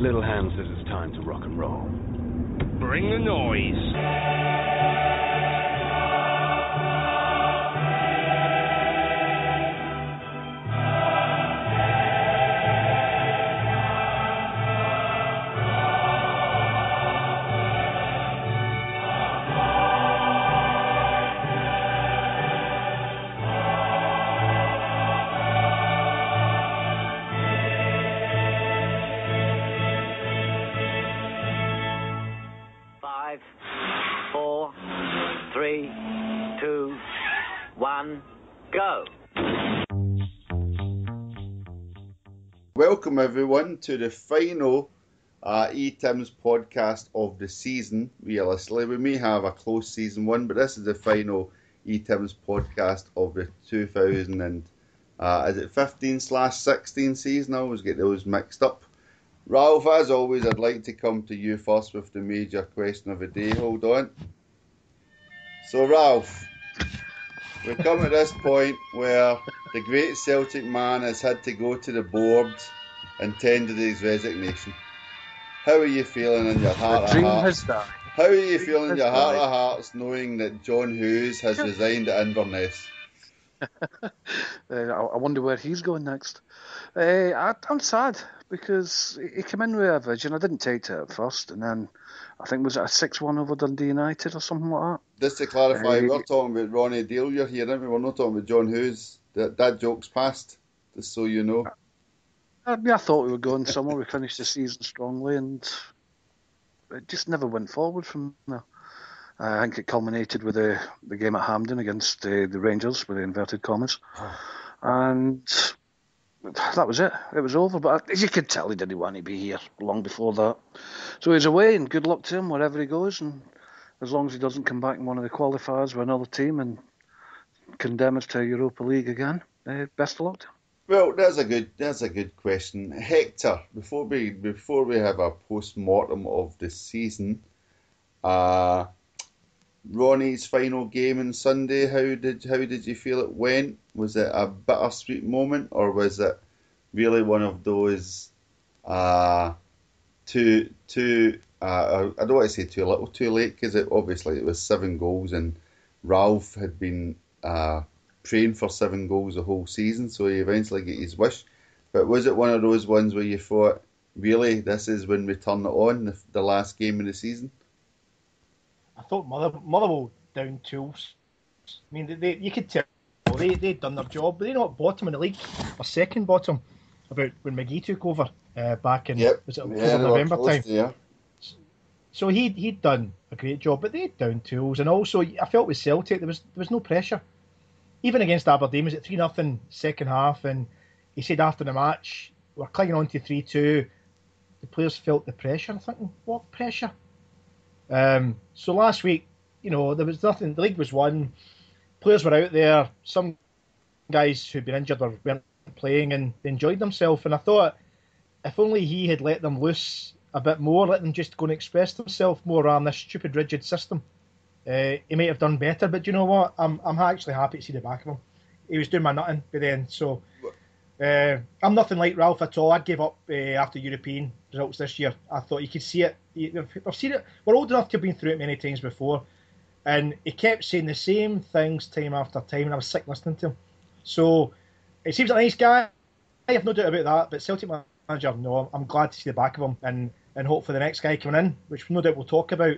Little Hand says it's time to rock and roll. Bring the noise. Welcome everyone to the final uh, E-Tims podcast of the season. Realistically, we may have a close season one, but this is the final E-Tims podcast of the 2000 and uh, is it 15 slash 16 season? I always get those mixed up. Ralph, as always, I'd like to come to you first with the major question of the day. Hold on. So, Ralph, we come at this point where the great Celtic man has had to go to the board and tender his resignation. How are you feeling in your heart The of hearts? has died. How are you feeling in your heart died. of hearts knowing that John Hughes has resigned at Inverness? Uh, I, wonder where he's going next. Uh, I, I'm sad because he came in with a vision. I didn't take to it at first, and then I think was it a six-one over Dundee United or something like that. Just to clarify, Uh, we're talking about Ronnie Deila here, aren't we? We're not talking about John Hughes. That, that joke's past, just so you know. I, mean, I thought we were going somewhere. We finished the season strongly, and it just never went forward from there. I think it culminated with the, the game at Hampden against uh, the Rangers, with the inverted commas, and that was it. It was over. But as you could tell, he didn't want to be here long before that. So he's away, and good luck to him wherever he goes. And as long as he doesn't come back in one of the qualifiers with another team and condemn us to Europa League again, uh, best of luck to him. Well, that's a good that's a good question, Hector. Before we before we have a post mortem of the season, uh, Ronnie's final game on Sunday. How did how did you feel it went? Was it a bittersweet moment, or was it really one of those uh, too too uh, I don't want to say too little, too late because it obviously it was seven goals and Ralph had been uh, praying for seven goals the whole season, so he eventually got his wish. But was it one of those ones where you thought, really, this is when we turn it on, the, the last game of the season? I thought Mother Motherwell down tools. I mean, they, they, you could tell they they'd done their job, but they're not bottom in the league or second bottom. About when McGhee took over uh, back in was it Yeah, November time. to, yeah. So he he'd done a great job, but they had down tools, and also I felt with Celtic there was there was no pressure, even against Aberdeen. Was it three nothing second half? And he said after the match we're clinging on to three two. The players felt the pressure. I'm thinking, what pressure? Um, so last week, you know, there was nothing. The league was won. Players were out there. Some guys who'd been injured or weren't playing, and they enjoyed themselves. And I thought, if only he had let them loose a bit more, let them just go and express themselves more on this stupid, rigid system, uh, he might have done better. But you know what? I'm I'm actually happy to see the back of him. He was doing my nothing by then, so. Uh, I'm nothing like Ralph at all. I gave up uh, after European results this year. I thought you could see it. I've seen it. We're old enough to have been through it many times before, and he kept saying the same things time after time, and I was sick listening to him. So it seems a nice guy. I have no doubt about that. But Celtic manager, no, I'm glad to see the back of him, and and hope for the next guy coming in, which no doubt we'll talk about,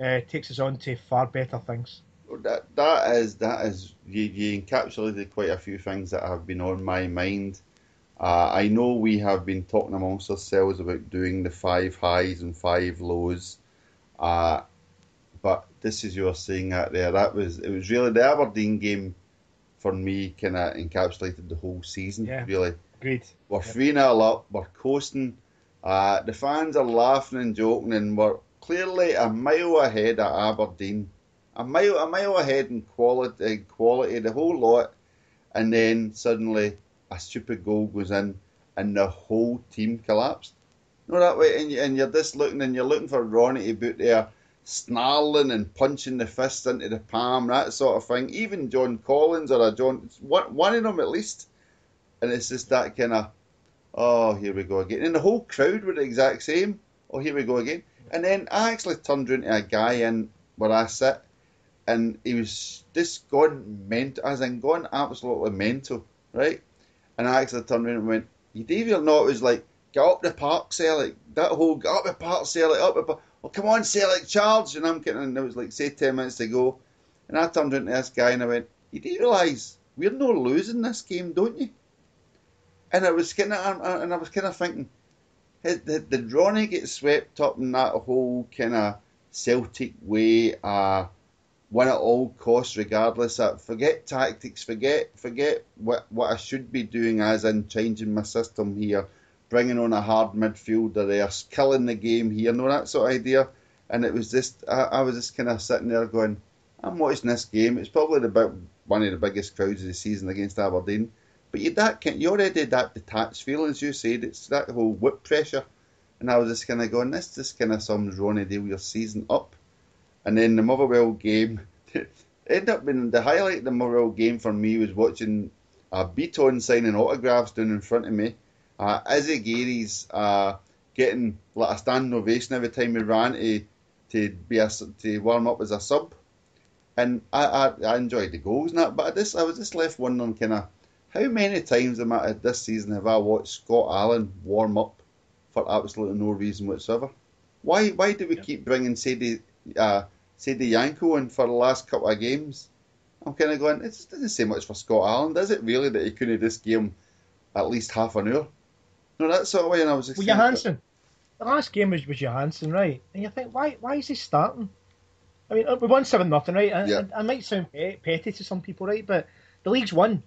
uh, takes us on to far better things. That that is that is you, you encapsulated quite a few things that have been on my mind. Uh, I know we have been talking amongst ourselves about doing the five highs and five lows, uh, but this is your saying that there. That was it was really the Aberdeen game for me. Kind of encapsulated the whole season. Yeah. Really, Agreed. we're three 0 up. We're coasting. Uh, the fans are laughing and joking, and we're clearly a mile ahead at Aberdeen. A mile, a mile ahead in quality, quality, the whole lot, and then suddenly a stupid goal goes in, and the whole team collapsed. No, that way, and, you, and you're just looking, and you're looking for Ronnie to be there, snarling and punching the fist into the palm, that sort of thing. Even John Collins or a John, one, one of them at least, and it's just that kind of, oh, here we go again. And the whole crowd were the exact same. Oh, here we go again. And then I actually turned into a guy in where I sit, and he was just gone mental, as in gone absolutely mental, right? And I actually turned around and went, you do even know it was like, get up the park, Celtic. That whole, get up the park, Celtic, up the park. Well, come on, Celtic, charge. And I'm getting, and it was like, say, 10 minutes to go. And I turned around to this guy and I went, you do realise we're not losing this game, don't you? And I was kind of, and I was kind of thinking, did, did Ronnie get swept up in that whole kind of Celtic way, uh, win at all costs, regardless of forget tactics, forget forget what what I should be doing, as in changing my system here, bringing on a hard midfielder there, killing the game here, no that sort of idea. And it was just, I, I was just kind of sitting there going, I'm watching this game. It's probably about one of the biggest crowds of the season against Aberdeen. But you that you already had that detached feeling, as you said. It's that whole whip pressure, and I was just kind of going, this just kind of sums Ronnie Deil's season up. And then the Motherwell game ended up being the highlight of the Motherwell game for me was watching uh, Bitton signing autographs down in front of me. Uh, Izaguirre's uh, getting like a standing ovation every time he ran to to be a, to warm up as a sub. And I, I, I enjoyed the goals and that, but I just I was just left wondering kind of how many times am I, this season have I watched Scott Allan warm up for absolutely no reason whatsoever? Why why do we yeah. keep bringing Saidy uh, Janko in for the last couple of games? I'm kind of going, it doesn't say much for Scott Allan, does it really, that he couldn't just give him at least half an hour? No, that's sort of way, and I was just Well, Johansen. The last game was, was Johansen, right? And you think, why why is he starting? I mean, we won 7 nothing, right? And, yeah. I might sound petty to some people, right? But the league's won.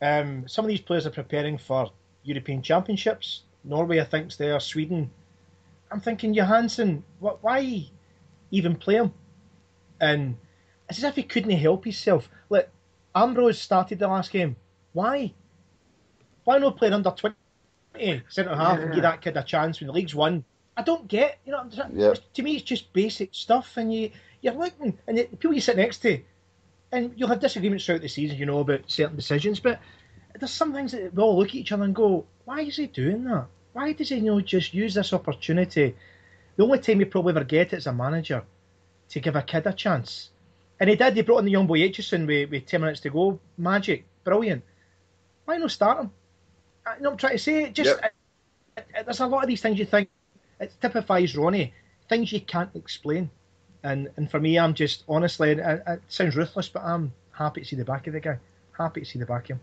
Um, some of these players are preparing for European Championships. Norway, I think, is there. Sweden. I'm thinking Johansen. What? Why even play him? And it's as if he couldn't help himself. Look, Ambrose started the last game. Why? Why not play under twenty centre half yeah. and give that kid a chance when the league's won? I don't get. You know, yep. to me, it's just basic stuff, and you you're looking, and the people you sit next to and you'll have disagreements throughout the season, you know, about certain decisions, but there's some things that we all look at each other and go, why is he doing that? Why does he, you know, just use this opportunity? The only time you probably ever get it as a manager to give a kid a chance. And he did, he brought in the young boy Aitchison with, with 10 minutes to go. Magic. Brilliant. Why not start him? I, you know I'm trying to say? Just yep. it, it, There's a lot of these things you think, it typifies Ronnie, things you can't explain. And and for me, I'm just honestly, it, it sounds ruthless, but I'm happy to see the back of the guy. Happy to see the back of him.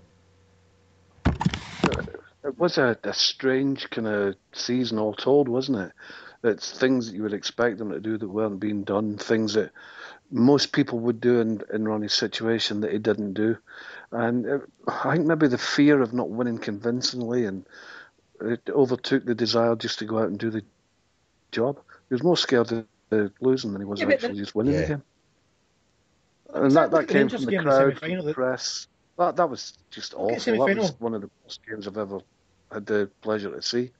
Uh, it was a, a strange kind of season all told, wasn't it? It's things that you would expect them to do that weren't being done, things that most people would do in, in Ronnie's situation that he didn't do. And it, I think maybe the fear of not winning convincingly and it overtook the desire just to go out and do the job. He was more scared of losing than he was yeah, actually just winning yeah. the game. And that, that came from the crowd, the, the press. That that was just awful. That was one of the best games I've ever had the pleasure to see.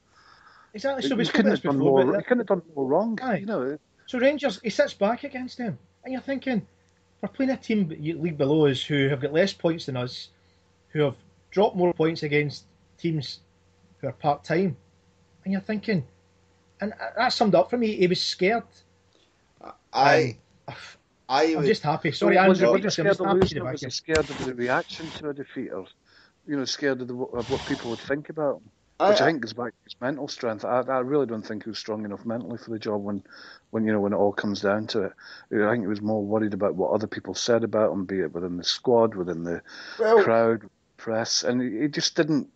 Exactly. So we couldn't have done more. He couldn't have done more wrong. Aye. You know. So Rangers, he sits back against him, and you're thinking, we're playing a team league below us who have got less points than us, who have dropped more points against teams who are part time, and you're thinking, and uh, that summed up for me. He was scared I, um, I, am just happy. Sorry, Andrew. I'm, just, just scared, of losing, was scared of the reaction to a defeat, or you know, scared of, the, of what people would think about him. Which I, I think goes back to his mental strength. I, I really don't think he was strong enough mentally for the job when, when you know when it all comes down to it. I think he was more worried about what other people said about him, be it within the squad, within the well, crowd, press, and he, he just didn't.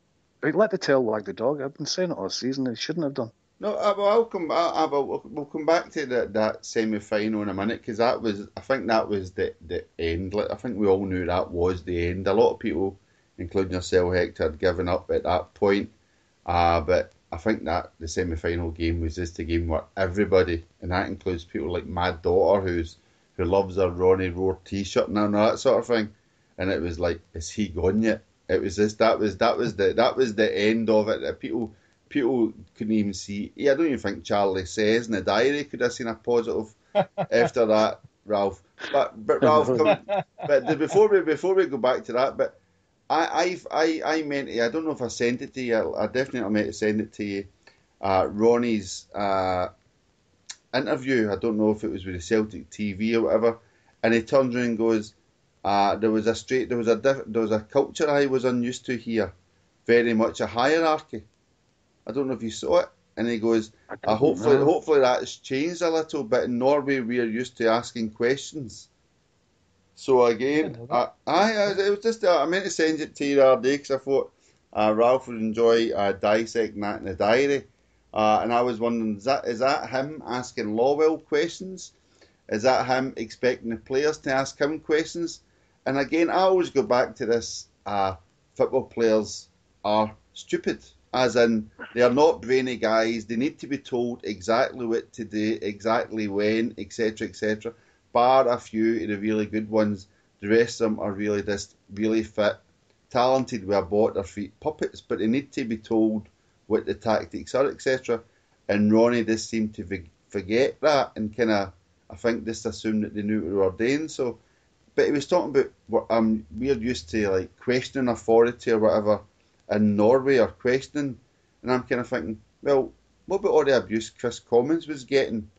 He let the tail wag the dog. I've been saying it all season. He shouldn't have done. No, I'll come. I, I, will, we'll come back to that that semi final in a minute because that was. I think that was the the end. Like I think we all knew that was the end. A lot of people, including yourself, Hector, had given up at that point. Uh, but I think that the semi final game was just a game where everybody, and that includes people like my daughter, who's who loves her Ronnie Roar T-shirt now and all that sort of thing. And it was like, is he gone yet? It was just that was that was the that was the end of it. That People people couldn't even see. Yeah, I don't even think Charlie says in the diary could have seen a positive after that, Ralph. But but Ralph, come, but before we before we go back to that, but I, I've, I, I meant I don't know if I sent it to you. I, I definitely meant to send it to you. Uh, Ronnie's uh, interview. I don't know if it was with the Celtic TV or whatever. And he turns around and goes, uh, "There was a straight, there was a diff, there was a culture I was unused to here, very much a hierarchy. I don't know if you saw it." And he goes, uh, "Hopefully, know. hopefully that's changed a little bit. In Norway, we are used to asking questions." So again, I, I, it was just uh, I meant to send it to you the other day because I thought uh, Ralph would enjoy uh, dissecting that in the diary, uh, and I was wondering is that is that him asking Lawwell questions? Is that him expecting the players to ask him questions? And again, I always go back to this: uh, football players are stupid, as in they are not brainy guys. They need to be told exactly what to do, exactly when, etc., etc bar a few of the really good ones, the rest of them are really just really fit, talented with a at their feet, puppets, but they need to be told what the tactics are, etc. And Ronnie just seemed to forget that and kind of, I think, just assumed that they knew what they were doing. So, but he was talking about um, we're used to, like questioning authority or whatever in Norway or questioning, and I'm kind of thinking, well, what about all the abuse Kris Commons was getting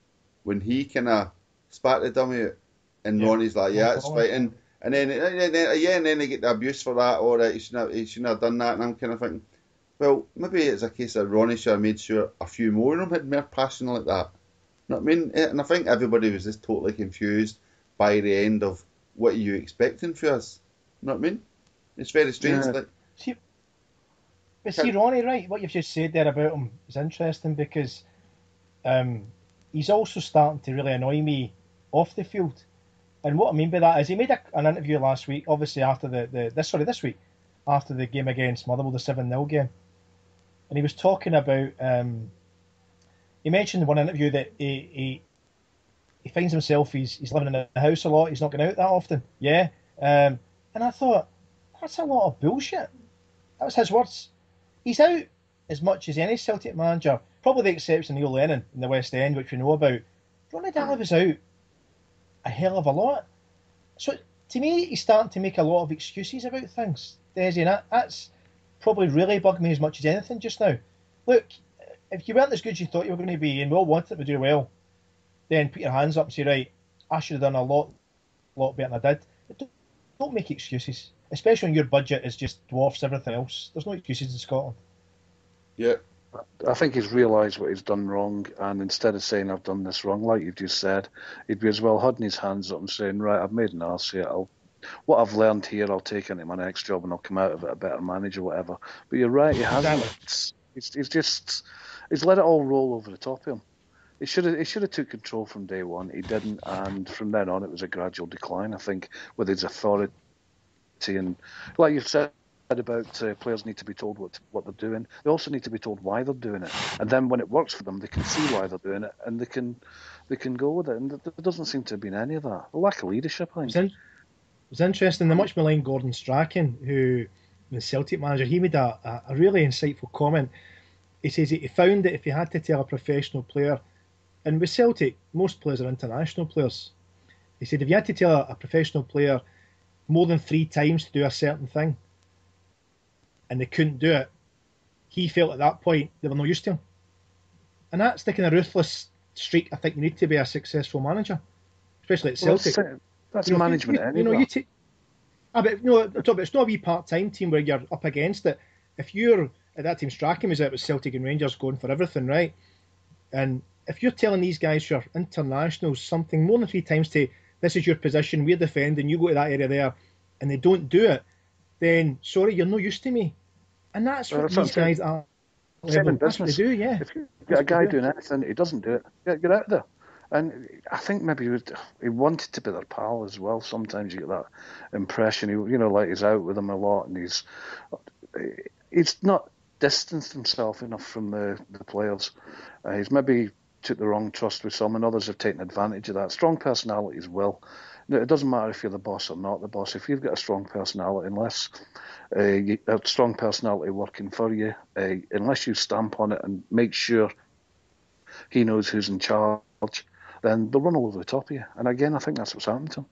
when he kind of spat the dummy out. And Yeah. Ronnie's like, yeah, it's oh, problem. fighting. And then, and then, yeah, and then they get the abuse for that, oh, or that he shouldn't have, he shouldn't have done that. And I'm kind of thinking, well, maybe it's a case of Ronnie should have made sure a few more of them had more passion like that. You know what I mean? And I think everybody was just totally confused by the end of what are you expecting for us. You know what I mean? It's very strange. Yeah. Like, See, but see, Ronnie, right? What you've just said there about him is interesting because um, he's also starting to really annoy me off the field. And what I mean by that is he made a, an interview last week, obviously after the, the this sorry this week after the game against Motherwell, the seven 0 game, and he was talking about. Um, he mentioned in one interview that he, he he finds himself he's he's living in the house a lot. He's not going out that often. Yeah, um, and I thought that's a lot of bullshit. That was his words. He's out as much as any Celtic manager, probably the exception of Neil Lennon in the West End, which we know about. Ronnie Deila was out a hell of a lot. So to me, he's starting to make a lot of excuses about things. Desi, and that, that's probably really bugged me as much as anything just now. Look, if you weren't as good as you thought you were going to be, and we all wanted to do well, then put your hands up and say, right, I should have done a lot, lot better than I did. But don't, don't make excuses, especially when your budget is just dwarfs everything else. There's no excuses in Scotland. yeah, I think he's realised what he's done wrong, and instead of saying I've done this wrong, like you just said, he'd be as well holding his hands up and saying, right, I've made an arse here. I'll, what I've learned here, I'll take into my next job, and I'll come out of it a better manager, whatever. But you're right, he hasn't. It's, it's, he's just he's let it all roll over the top of him. He should have he should have took control from day one. He didn't, and from then on, it was a gradual decline. I think with his authority and like you've said about uh, players need to be told what what they're doing. They also need to be told why they're doing it, and then when it works for them, they can see why they're doing it, and they can they can go with it. And there doesn't seem to have been any of that. A lack of leadership, I think. in, it was interesting. The much maligned Gordon Strachan, who the Celtic manager, he made a, a, really insightful comment. He says that he found that if he had to tell a professional player, and with Celtic, most players are international players. He said if you had to tell a professional player more than three times to do a certain thing, and they couldn't do it, he felt at that point they were no use to him. And that's the kind of ruthless streak I think you need to be a successful manager, especially at Well, Celtic. that's that's You know, management. You, you, anyway. know, you take. Ah, but no, about- it's not a wee part-time team where you're up against it. If you're at that team, Strachan was out with Celtic and Rangers going for everything, right? And if you're telling these guys you're internationals something more than three times to this is your position, we're defending, you go to that area there, and they don't do it, then sorry, you're no use to me. And that's Well, what that's these saying. guys are. Same in That's what they business. do, yeah. If you get a guy doing anything, he doesn't do it. Get, get out there. And I think maybe he, would, he wanted to be their pal as well. Sometimes you get that impression. He, you know, like he's out with them a lot, and he's he's not distanced himself enough from the the players. Uh, he's maybe took the wrong trust with some, and others have taken advantage of that. Strong personality as well. No, It doesn't matter if you're the boss or not the boss. If you've got a strong personality, unless uh, you, a strong personality working for you, uh, unless you stamp on it and make sure he knows who's in charge, then they'll run all over the top of you. And again, I think that's what's happened to him.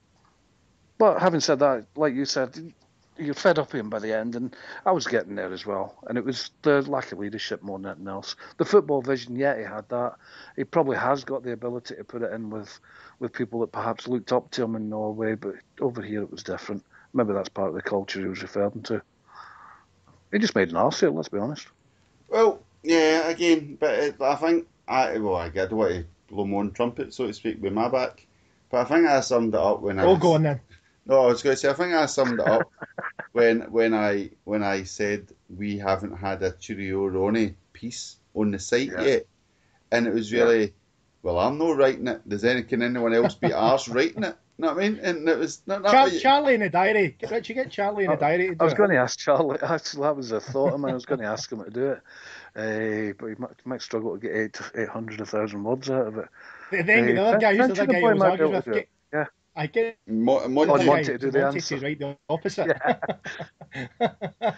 But having said that, like you said, you're fed up with him by the end, and I was getting there as well. And it was the lack of leadership more than anything else. The football vision, yeah, he had that. He probably has got the ability to put it in with, with people that perhaps looked up to him in Norway, but over here it was different. Maybe that's part of the culture he was referring to. He just made an arse of it, let's be honest. Well, yeah, again, but I think I well, I don't want to blow my own trumpet, so to speak, with my back. But I think I summed it up when I. Oh, was- go on then. No, I was going to say I think I summed it up when when I when I said we haven't had a Cheerio Ronnie piece on the site Yeah. yet, and it was really, well, I'm not writing it. Does any can anyone else be arse writing it? You know what I mean? And it was not, not Char- but- Charlie in the diary. Get, you get Charlie in the diary to do I was it. going to ask Charlie. Actually, that was a thought of mine. I was going to ask him to do it, uh, but he might, might struggle to get eight, 800, 1,000 words out of it. Then then the other Uh, guy, who's the French other guy who was arguing with? to. Get, Yeah. I get Mo- Monty- the Oh, Monty to do the Monty answer. to write the opposite. Yeah.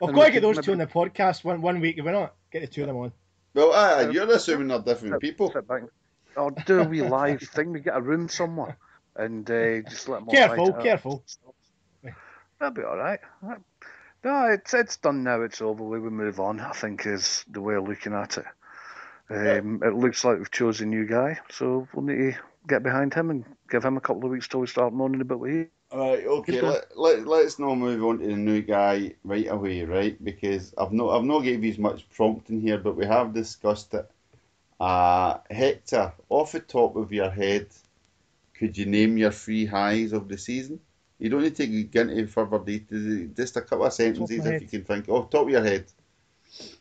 We've got to get those maybe- two on the podcast one one week. If we're not, get the two of them on. Well, aye, you're assuming they're different people. Sit back. Or do a wee live thing. We get a room somewhere and uh, just let them all Careful, fight out. careful. That'll be all right. No, it's it's done now. It's over. We will move on. I think is the way of looking at it. Um, it looks like we've chosen a new guy, so we'll need to get behind him and give him a couple of weeks till we start moaning about what he. Right, okay, let, let, let's now move on to the new guy right away, right? Because I've not I've not gave you as much prompting here, but we have discussed it. Uh, Hector, off the top of your head, could you name your three highs of the season? You don't need to get into further detail, just a couple of sentences my if you can think. Oh, top of your head.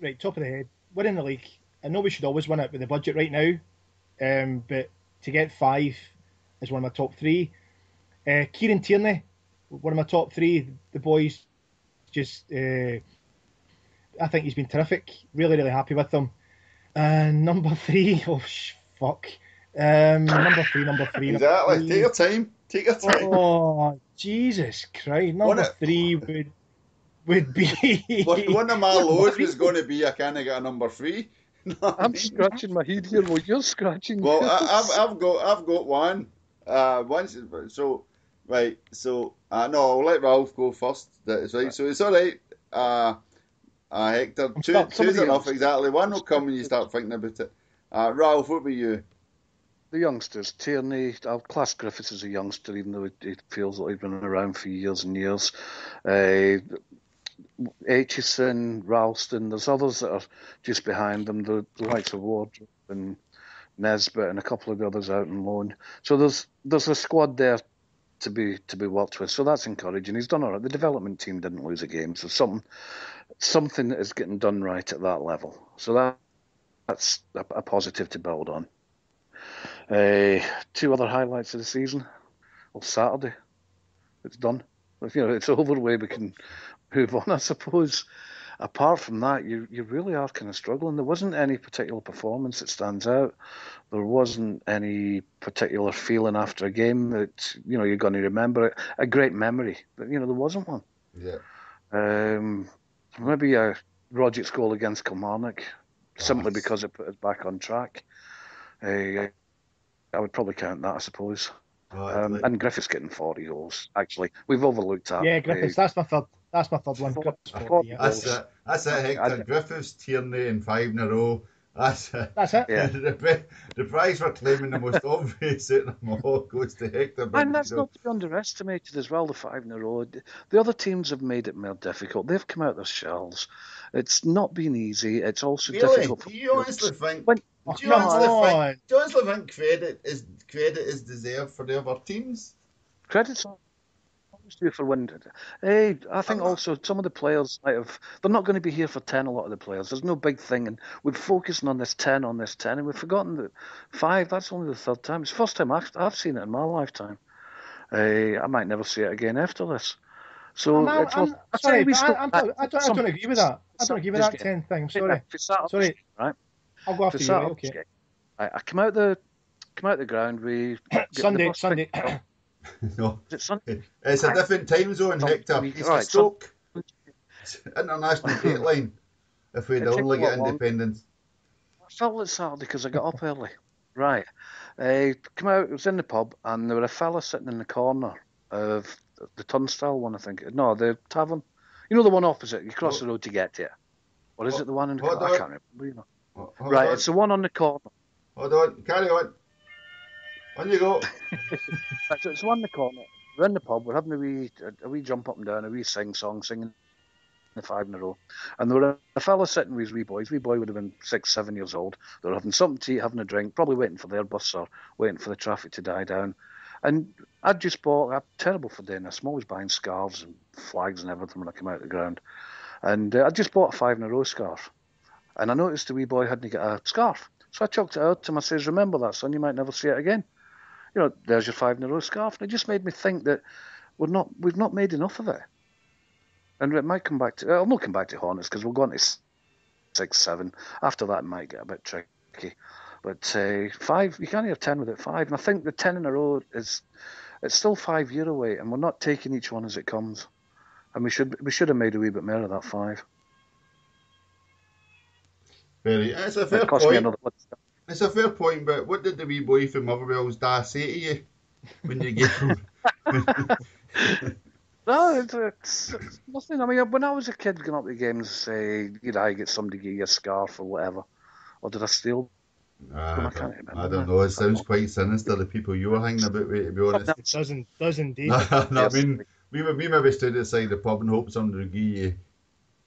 Right, top of the head. We're in the league. I know we should always win it with the budget right now, um, but to get five is one of my top three. Uh, Kieran Tierney, one of my top three. The boys just, uh, I think he's been terrific. Really, really happy with them. And number three, oh sh- fuck. Um, number three, number three. number Exactly. three. Take your time. Take your time. Oh Jesus Christ! One Number of- three would would be One, one of my lows was going to be I can't get a number three. I'm scratching my head here while you're scratching. Well. I, I've, I've got I've got one. Uh, once so right. So uh, no, I'll let Ralph go first. That's right. So it's all right. Uh, uh, Hector, two, two's enough. Exactly. One will come when you start thinking about it. Uh, Ralph, what about you? the youngsters, Tierney, I'll class Griffiths as a youngster, even though it, it feels like he's been around for years and years. Uh, Aitchison, Ralston, there's others that are just behind them, the, the likes of Wardrobe and Nesbitt and a couple of the others out on loan. So there's there's a squad there to be to be worked with. So that's encouraging. He's done all right. The development team didn't lose a game, so something something is getting done right at that level. So that that's a, a positive to build on. Uh, two other highlights of the season. Well, Saturday, it's done. If, You know, it's over. The way we can move on, I suppose. Apart from that, you you really are kind of struggling. There wasn't any particular performance that stands out. There wasn't any particular feeling after a game that you know you're going to remember it. A great memory, but you know there wasn't one. Yeah. Um, maybe a Rodgers goal against Kilmarnock, simply Nice. because it put us back on track. Uh, I would probably count that, I suppose. Um, and Griffiths getting 40 goals. Actually, we've overlooked that. Yeah, Griffiths. Uh, That's my third. That's my third one. Four- yeah. That's it. That's it, Hector. I- Griffiths, Tierney, and five in a row. That's it. That's it. Yeah. the, the prize for claiming the most obvious out of them all goes to Hector. and that's So- not to be underestimated as well, the five in a row. The other teams have made it more difficult. They've come out of their shells. It's not been easy. It's also Really? difficult. Do you honestly think? When- Oh, do you oh, come honestly on. think? Do you honestly think credit is credit is deserved for the other teams? Credit's always due for winning. Hey, I think also some of the players might have. They're not going to be here for ten. A lot of the players. There's no big thing, and we're focusing on this ten, on this ten, and we've forgotten that five. That's only the third time. It's the first time I've, I've seen it in my lifetime. Uh, I might never see it again after this. So I'm, I'm, it's I'm, I sorry, still- I, I'm, I, don't, I don't agree with that. I don't agree with that Just ten thing. Sorry, it's Sorry. game, right? I'll go after you. Right? Okay. I come out the come out the ground. We Sunday, Sunday. no, Is it Sunday? it's a different time zone, Hector. He's right, Stoke. International dateline. If we'd only get lot long. independence. I felt it Saturday because I got up early. Right. Uh, come out, it was in the pub, and there were a fella sitting in the corner of the Turnstile one, I think. No, the tavern. You know the one opposite. You cross Oh. the road to get to it. Or is Oh, it the one in the hold I can't remember. You know. Hold Right, on. it's the one on the corner. Hold on, carry on. On you go. so it's the one in the corner. We're in the pub. We're having a wee, a, a wee jump up and down, a wee sing song, singing the five in a row. And there were a, a fella sitting with his wee boys. Wee boy would have been six, seven years old. They were having something to eat, having a drink, probably waiting for their bus or waiting for the traffic to die down. And I'd just bought, I'm terrible for doing this. I'm always buying scarves and flags and everything when I come out of the ground. And uh, I just bought a five in a row scarf. And I noticed the wee boy hadn't got a scarf. So I chucked it out to him. I says, Remember that, son, you might never see it again. You know, there's your five in a row scarf. And it just made me think that we're not, we've not made enough of it. And it might come back to, I'll not come back to Hornets because we'll go on to six, seven. After that, it might get a bit tricky. But uh, five, you can't have ten with it, five. And I think the ten in a row is, it's still five year away, and we're not taking each one as it comes. And we should, we should have made a wee bit more of that five. Very. It's a fair It cost me point. another. It's a fair point, but what did the wee boy from Motherwell's da say to you when you gave him? No, it's, it's, it's nothing. I mean, when I was a kid going up to the games, say, did I get somebody to give you a scarf or whatever? Or did I steal? Ah, I I, can't don't, remember I don't know. It sounds quite sinister. The people you were hanging about with, to be honest. It doesn't does indeed. no, I mean, we, were, we maybe stood outside the pub and hoped somebody would give you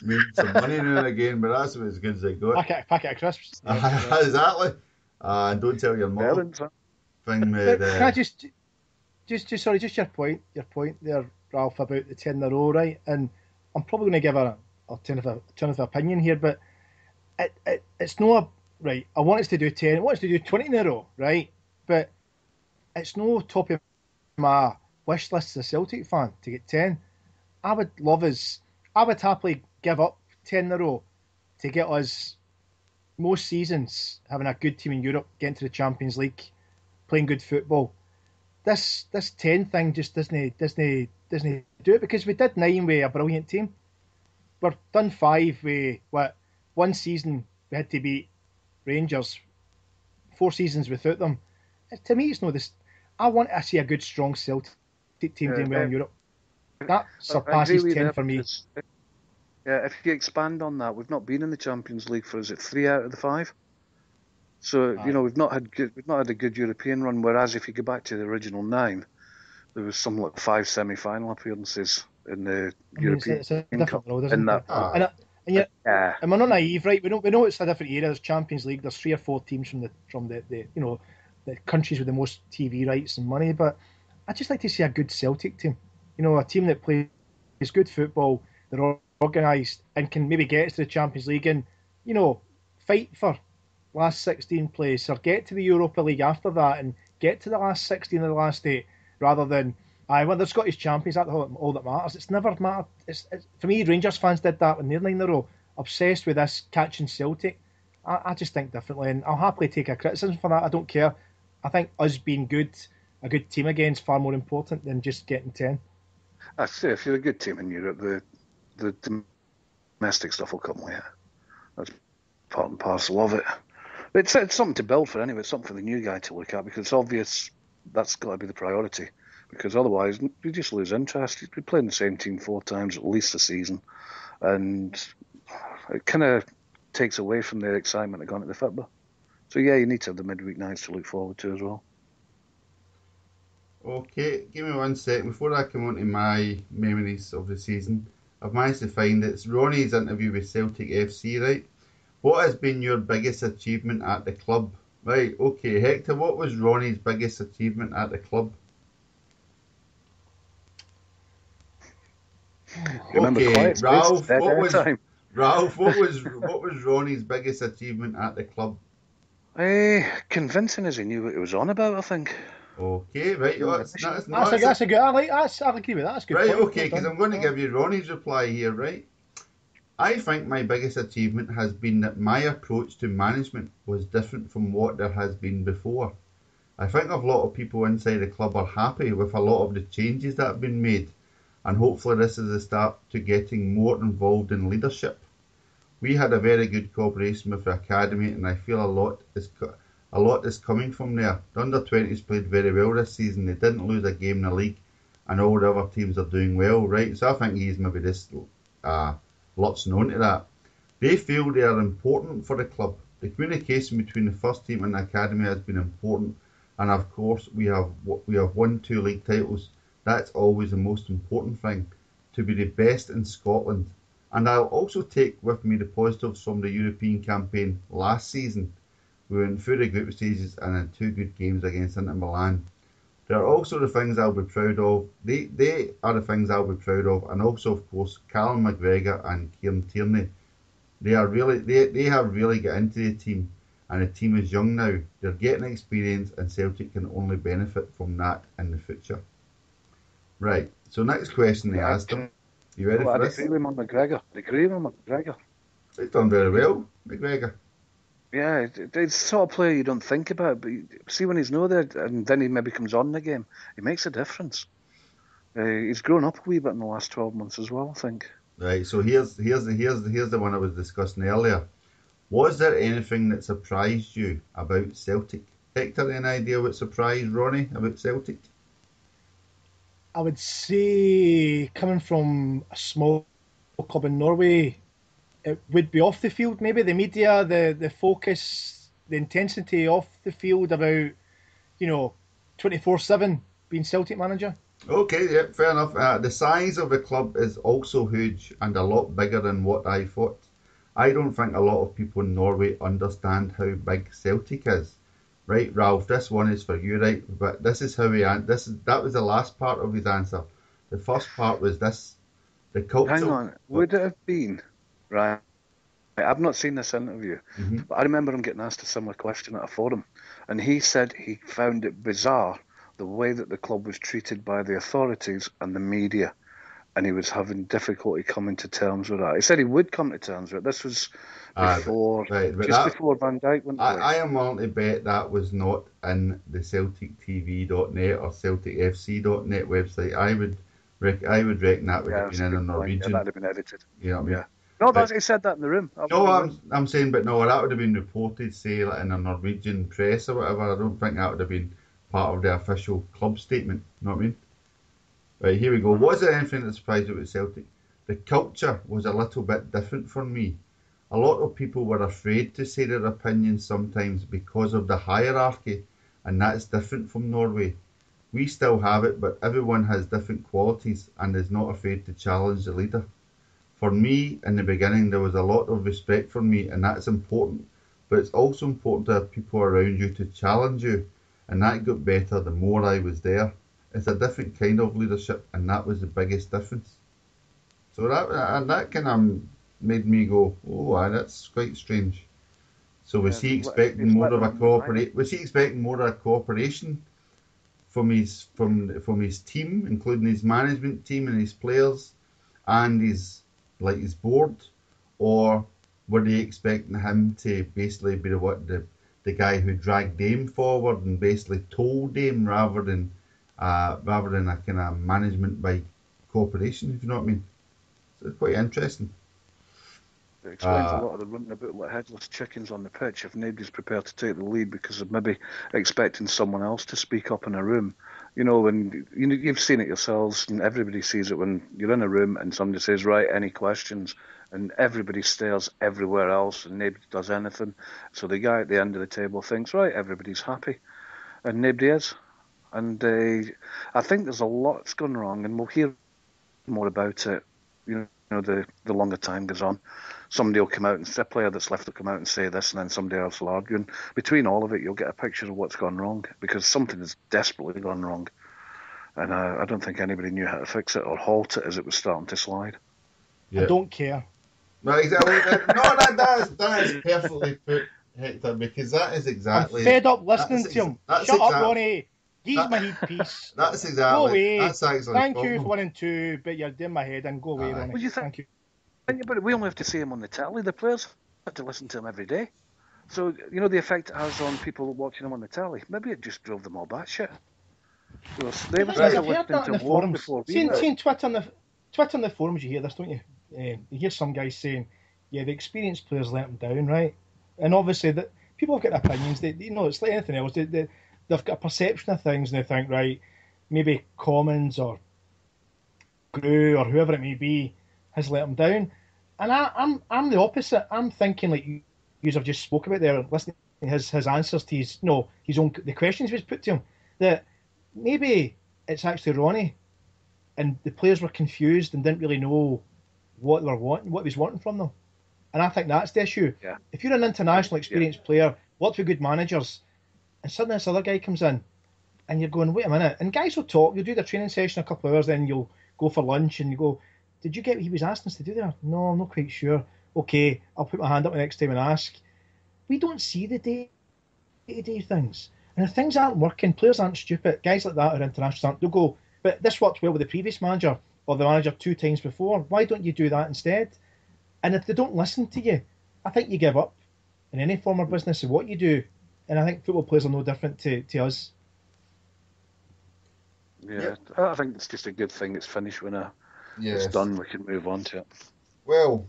maybe some money now and again, but that's about as good as I got. packet, packet of crisps. Yeah, yeah. exactly. Uh, and don't tell your mother Parents, thing But with can I uh, just, just, just sorry, just your point, your point there, Ralph, about the ten in a row, right? And I'm probably going to give a alternative, alternative opinion here, but it, it, it's not a, right. I want us to do ten. I want us to do twenty in a row, right? But it's no top of my wish list as a Celtic fan to get ten. I would love us. I would happily give up ten in a row to get us most seasons having a good team in Europe, getting to the Champions League, playing good football. This this ten thing just doesn't doesn't doesn't do it because we did nine with a brilliant team. We're done five with what one season we had to beat Rangers, four seasons without them. To me, it's not this. I want to see a good, strong Celtic team Yeah, doing well in Europe. That surpasses ten for me. uh, Yeah, if you expand on that, we've not been in the Champions League for is it three out of the five? So you know we've not had good, we've not had a good European run. Whereas if you go back to the original nine, there was some like five semi-final appearances in the I mean, it's, European it's a Cup. different isn't in that-? Ah. And, and yet, Yeah, and we're not naive, right? We know we know it's a different era. There's Champions League. There's three or four teams from the from the, the you know the countries with the most TV rights and money. But I just like to see a good Celtic team. You know, a team that plays good football. They're organised and can maybe get to the Champions League and you know fight for last 16 place or get to the Europa League after that and get to the last 16 or the last eight rather than I well, the Scottish champions. That's all, that matters. It's never mattered. It's, it's, for me, Rangers fans did that when they're nine in a row, obsessed with this catching Celtic. I, I just think differently, and I'll happily take a criticism for that. I don't care. I think us being good, a good team again, is far more important than just getting ten. I say if you're a good team in Europe, the the domestic stuff will come later. That's part and parcel of it. It's, it's something to build for anyway. It's something for the new guy to look at because it's obvious that's got to be the priority. Because otherwise, you just lose interest. You'd be playing the same team four times at least a season, and it kind of takes away from the excitement of going to the football. So yeah, you need to have the midweek nights to look forward to as well. Okay, give me one second. Before I come on to my memories of the season, I've managed to find it's Ronnie's interview with Celtic FC, right? What has been your biggest achievement at the club? Right, okay, Hector, what was Ronnie's biggest achievement at the club? Remember, Okay, Ralph, what was- time. Ralph, what was what was Ronnie's biggest achievement at the club? Eh, convincing as he knew what he was on about, I think. Okay, right, oh, that's, that's, no, That's, a, that's a good. I like. That's, I agree with that. That's a good. Right, point. okay, because. I'm going to give you Ronnie's reply here, right? I think my biggest achievement has been that my approach to management was different from what there has been before. I think a lot of people inside the club are happy with a lot of the changes that have been made, and hopefully this is the start to getting more involved in leadership. We had a very good cooperation with the academy, and I feel a lot is co- a lot is coming from there. The under 20s played very well this season. They didn't lose a game in the league, and all the other teams are doing well, right? So I think he's maybe just uh, lots known to that. They feel they are important for the club. The communication between the first team and the academy has been important, and of course we have we have won two league titles. That's always the most important thing, to be the best in Scotland. And I'll also take with me the positives from the European campaign last season. We went through the group stages and had two good games against Inter Milan. There are also the things I'll be proud of. They they are the things I'll be proud of, and also of course Callum McGregor and Kieran Tierney. They are really they, they have really got into the team, and the team is young now. They're getting experience, and Celtic can only benefit from that in the future. Right. So next question they asked him. You ready oh, Well, for I this? agree with McGregor. I agree with McGregor. He's done very well, McGregor. Yeah, it- it- it's the sort of player you don't think about, but you, see when he's not there, and then he maybe comes on in the game, he makes a difference. Uh, he's grown up a wee bit in the last 12 months as well, I think. Right. So here's here's the here's the here's the one I was discussing earlier. Was there anything that surprised you about Celtic? Hector, any idea what surprised Ronnie about Celtic? I would say coming from a small club in Norway, it would be off the field. Maybe the media, the the focus, the intensity off the field about, you know, twenty four seven being Celtic manager. Okay, yeah, fair enough. Uh, the size of the club is also huge and a lot bigger than what I thought. I don't think a lot of people in Norway understand how big Celtic is. Right, Ralph, this one is for you, right? But this is how he an- this is that was the last part of his answer. The first part was this: the culture. Hang on, would it have been, right? I've not seen this interview, Mhm. but I remember him getting asked a similar question at a forum, and he said he found it bizarre the way that the club was treated by the authorities and the media, and he was having difficulty coming to terms with that. He said he would come to terms with it. This was Ah, before, right, just that- before Van Dijk went away. I, I am willing to bet that was not in the CelticTV.net or CelticFC.net website. I would, rec- I would reckon that would yeah, have been in a good. Yeah, that'd have been edited. you know what I mean? No, that's, he said that in the room. No, I'm, I'm saying, but no, that would have been reported, say, like in a Norwegian press or whatever. I don't think that would have been part of the official club statement. You know what I mean? Right, here we go. Was there anything that surprised you about Celtic? The culture was a little bit different for me. A lot of people were afraid to say their opinions sometimes because of the hierarchy, and that's different from Norway. We still have it, but everyone has different qualities and is not afraid to challenge the leader. For me, in the beginning, there was a lot of respect for me, and that's important. But it's also important to have people around you to challenge you, and that got better the more I was there. It's a different kind of leadership, and that was the biggest difference. So that and that kind of made me go, oh, that's quite strange. So was Yeah, he expecting more of a cooperate? Was he expecting more of a cooperation from his from from his team, including his management team and his players, and his like his board, or were they expecting him to basically be the what the the guy who dragged Dame forward and basically told Dame rather than uh, rather than a kind of management by cooperation, if you know what I mean? So it's quite interesting. It explains Uh, a lot of the running about like headless chickens on the pitch if nobody's prepared to take the lead because of maybe expecting someone else to speak up in a room. You know, when you know, you've seen it yourselves, and everybody sees it when you're in a room and somebody says, "Right, any questions?" and everybody stares everywhere else and nobody does anything. So the guy at the end of the table thinks, "Right, everybody's happy," and nobody is. And uh, I think there's a lot that's gone wrong, and we'll hear more about it. You know, the the longer time goes on somebody will come out and a player that's left will come out and say this, and then somebody else will argue. And between all of it, you'll get a picture of what's gone wrong because something has desperately gone wrong. And uh, I don't think anybody knew how to fix it or halt it as it was starting to slide. I don't care. Well, exactly. no, that, that, is, that is perfectly put, Hector, because that is exactly. I'm fed up listening to him. ex- that's Shut up, Ronnie. He's that- my headpiece. That's exactly. Go away. That's actually. Thank the you for one and two, but you're doing my head and go away, Aye. Ronnie. Well, you Thank you. Think about it. We only have to see him on the telly. The players have to listen to him every day. So you know the effect it has on people watching him on the telly. Maybe it just drove them all batshit. They were- They were I've listening heard that in the war forums. before we Seeing, were. seeing Twitter on the Twitter on the forums, you hear this, don't you? Uh, you hear some guys saying, "Yeah, the experienced players let them down, right?" And obviously, that people have got opinions. They, you know, it's like anything else. They, they, they've got a perception of things, and they think, right, maybe Commons or Grew or whoever it may be has let them down. And I, I'm I'm the opposite. I'm thinking like you, you have just spoke about there, listening to his his answers to his no his own the questions he was put to him. That maybe it's actually Ronnie, and the players were confused and didn't really know what they were wanting, what he was wanting from them. And I think that's the issue. Yeah. If you're an international experienced player, worked with good managers, and suddenly this other guy comes in, and you're going, wait a minute. And guys will talk. You'll do the training session a couple of hours, then you'll go for lunch, and you go, did you get what he was asking us to do there? No, I'm not quite sure. Okay, I'll put my hand up the next time and ask. We don't see the day to day things. And if things aren't working, players aren't stupid. Guys like that are international. Aren't. They'll go, but this worked well with the previous manager or the manager two times before. Why don't you do that instead? And if they don't listen to you, I think you give up in any form of business of what you do. And I think football players are no different to, to us. Yeah, I think it's just a good thing. It's finished when uh, Yes. it's done. We can move on to it. Well,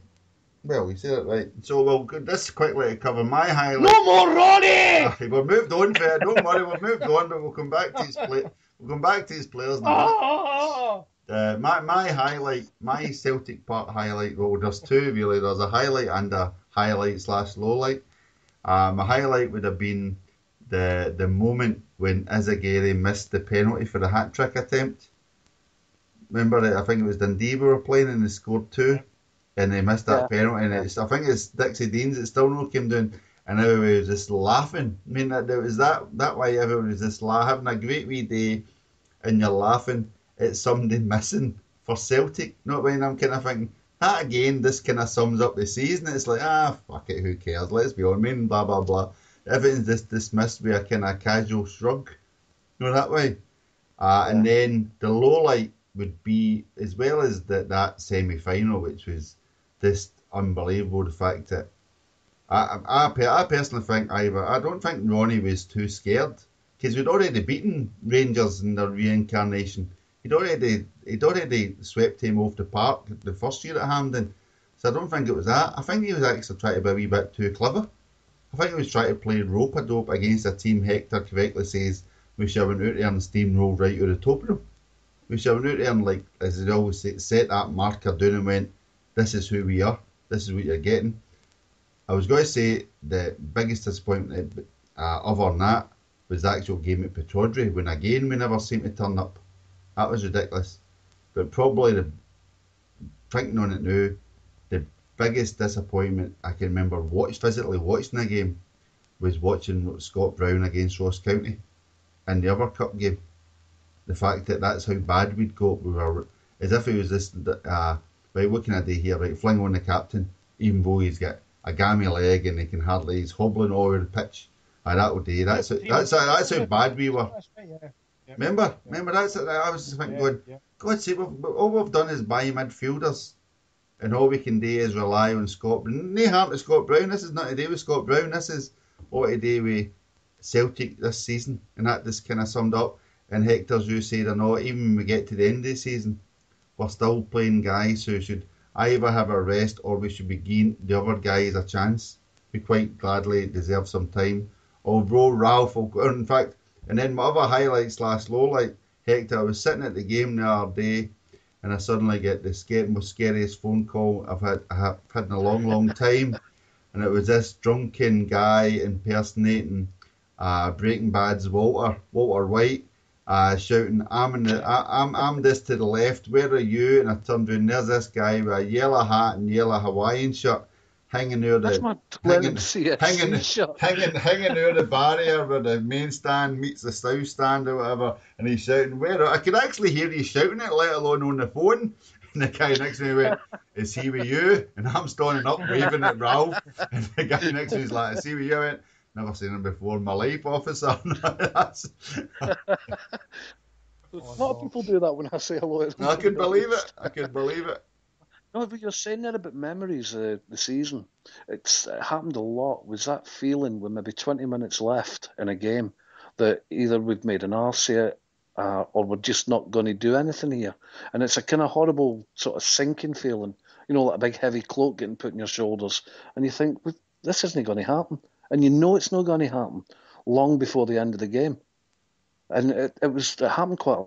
well, you said it right. So we'll go this quickly to cover my highlight. No more Ronnie! Okay, we've moved on for it. Don't worry, we've moved on, but we'll come back to his play. We'll come back to his players. in. Oh! Uh, my my highlight, my Celtic part highlight. Well, there's two really. There's a highlight and a highlight slash low light. Um, a highlight would have been the the moment when Izaguirre missed the penalty for the hat trick attempt. Remember. I think it was Dundee we were playing and they scored two, and they missed that penalty. And it's, I think it's Dixie Deans that still no came down, and everybody was just laughing. I mean, that it was that that way everyone was just laughing, having a great wee day, and you're laughing at somebody missing for Celtic. Not when I'm kind of thinking that again. This kind of sums up the season. It's like ah fuck it, who cares? Let's be. I mean, blah blah blah. Everything's just dismissed with a kind of casual shrug. You know that way. Uh, And then the low light would be as well as that that semi final, which was just unbelievable. The fact that I, I, I, I personally think either I don't think Ronnie was too scared because we'd already beaten Rangers in their reincarnation. He'd already he'd already swept him off the park the first year at Hampden. So I don't think it was that. I think he was actually trying to be a wee bit too clever. I think he was trying to play rope a dope against a team Hector correctly says we shall went out there and steamroll right to the top of them. We shall went out there and like as they always say, set that marker down and went, This is who we are, this is what you're getting. I was going to say the biggest disappointment uh, other than that was the actual game at Pittodrie when again we never seemed to turn up. That was ridiculous. But probably the thinking on it now, the biggest disappointment I can remember watch physically watching the game was watching Scott Brown against Ross County in the other cup game. The fact that that's how bad we'd got, we were as if it was this. Uh, right, what can I do here? Right, fling on the captain, even though he's got a gammy leg and he can hardly he's hobbling all over the pitch. Aye, that would do. That's that's that's how bad we were. That's right, yeah. Yeah. Remember, remember that's I was just thinking, going. God see, we've, all we've done is buy midfielders, and all we can do is rely on Scott. Brown. No harm to Scott Brown. This is not to do with Scott Brown. This is what to do with Celtic this season, and that just kind of summed up. And Hector's you said or not, even when we get to the end of the season, we're still playing guys who should either have a rest or we should be giving the other guys a chance. We quite gladly deserve some time. Although Ralph, will, or in fact, and then my other highlights last low light, Hector, I was sitting at the game the other day and I suddenly get the scare, most scariest phone call I've had, I've had in a long, long time. And it was this drunken guy impersonating uh, Breaking Bad's Walter, Walter White, uh, shouting, I'm, in the, I, I'm, I'm this to the left, where are you? And I turned around, there's this guy with a yellow hat and yellow Hawaiian shirt hanging near the That's my hanging, hanging, hanging, hanging near the barrier where the main stand meets the south stand or whatever, and he's shouting, "Where?" I could actually hear you shouting it, let alone on the phone. And the guy next to me went, "Is he with you?" And I'm standing up waving at Ralph, and the guy next to me's like, "Is he with you?" I went, "Never seen him before in my life, officer." A lot of people do that when I say hello. I could believe it. I could believe it. No, but you're saying there about memories uh, the season. It's it happened a lot. Was that feeling with maybe 20 minutes left in a game that either we've made an arse it uh, or we're just not going to do anything here? And it's a kind of horrible sort of sinking feeling. You know, like a big heavy cloak getting put on your shoulders. And you think, "Well, this isn't going to happen. And you know it's not going to happen long before the end of the game. And it, it was it happened quite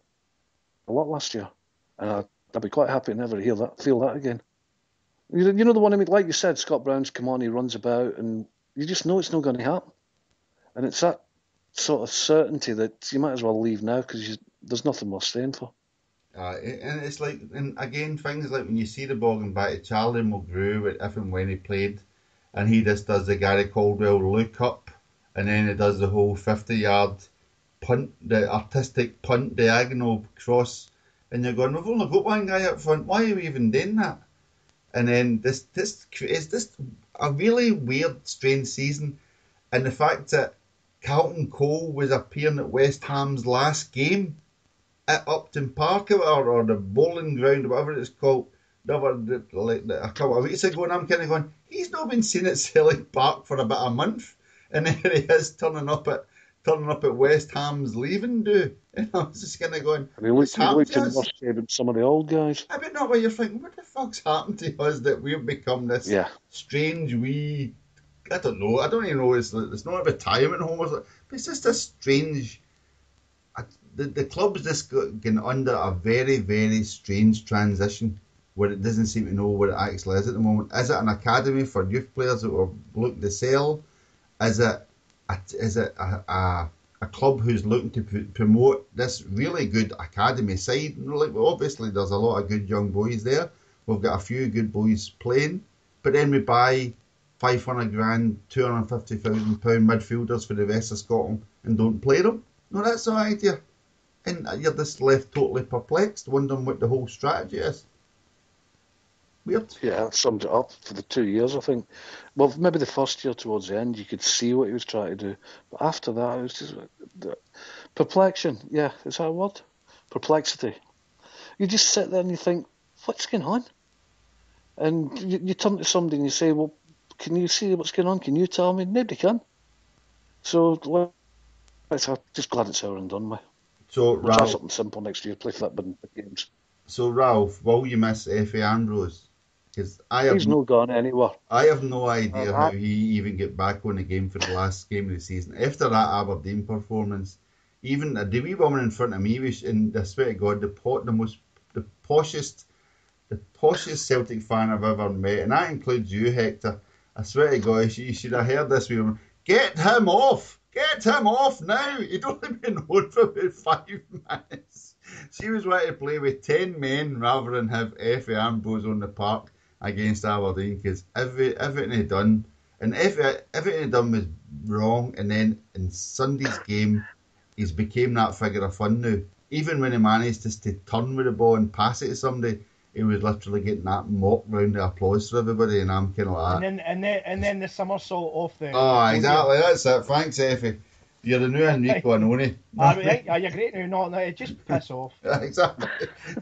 a lot last year. And I I'd be quite happy to never hear that, feel that again. You, you know the one I mean, like you said, Scott Brown's come on, he runs about, and you just know it's not going to happen. And it's that sort of certainty that you might as well leave now because there's nothing more staying for. Uh, and it's like, and again, things like when you see the ball going back to Charlie Mulgrew, if and when he played, and he just does the Gary Caldwell look up, and then he does the whole 50 yard punt, the artistic punt diagonal cross, and you're going, we've only got one guy up front, why are we even doing that? And then this, this is this a really weird, strange season, and the fact that Carlton Cole was appearing at West Ham's last game at Upton Park or, or the Boleyn Ground, whatever it's called, never, like a couple of weeks ago, and I'm kind of going, he's not been seen at Celtic Park for about a month, and there he is turning up at turning up at West Ham's leaving do. And I was just kind of going, I mean, we can worse than some of the old guys. I mean, not where you're thinking, what the fuck's happened to us that we've become this yeah. strange wee. I don't know. I don't even know. It's it's not a retirement home, but it's just a strange the, the club's just going under a very, very strange transition where it doesn't seem to know what it actually is at the moment. Is it an academy for youth players that are looking to sell? Is it a, is it a, a, a club who's looking to p- promote this really good academy side? Like, obviously, there's a lot of good young boys there. We've got a few good boys playing, but then we buy 500 grand, 250,000 pound midfielders for the rest of Scotland and don't play them. No, that's the idea and you're just left totally perplexed, wondering what the whole strategy is. Weird. Yeah, that sums it up for the two years, I think. Well, maybe the first year towards the end, you could see what he was trying to do. But after that, it was just perplexion. Yeah, is that a word? Perplexity. You just sit there and you think, what's going on? And you, you turn to somebody and you say, well, can you see what's going on? Can you tell me? Nobody can. So, let's, I'm just glad it's over and done with. So we'll Ralph, something simple next year. Play Flippin games. So Ralph, will you miss Efe Ambrose? Because I have he's no gone anywhere. I have no idea how he even get back on the game for the last game of the season after that Aberdeen performance. Even the wee woman in front of me was, in I swear to God, the pot, the most, the poshest, the poshest Celtic fan I've ever met, and that includes you, Hector. I swear to God, you should have heard this woman. Get him off! Get him off now! He'd only been on for about five minutes. She was ready to play with 10 men rather than have Efe Ambrose on the park against Aberdeen because every, everything he'd done, and every, everything he'd done was wrong. And then in Sunday's game, he's became that figure of fun now. Even when he managed just to turn with the ball and pass it to somebody, he was literally getting that mock round of applause for everybody, and I'm kind of like. And then and then and then the somersault off the. Oh, exactly. That's it. Thanks, Efe. You're the new Enrico Annoni. I mean, yeah, you're great now. Not now. Just piss off. exactly.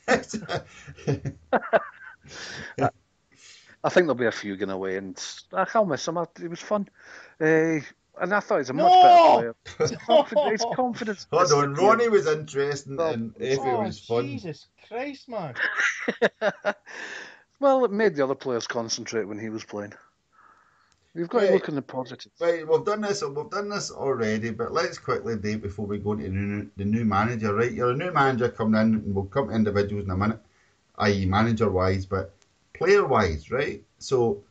I think there'll be a few going away, and I'll miss him. It was fun. Uh, and I thought he's a much no! better player. His confidence. His confidence Hold on, Ronnie was interesting oh, and Efe oh, was fun. Jesus Christ, man. well, it made the other players concentrate when he was playing. You've got right. to look in the positive. Right, we've done this. We've done this already, but let's quickly do before we go into the new, the new manager. Right, you're a new manager coming in, and we'll come to individuals in a minute, i.e., manager wise, but player wise, right? So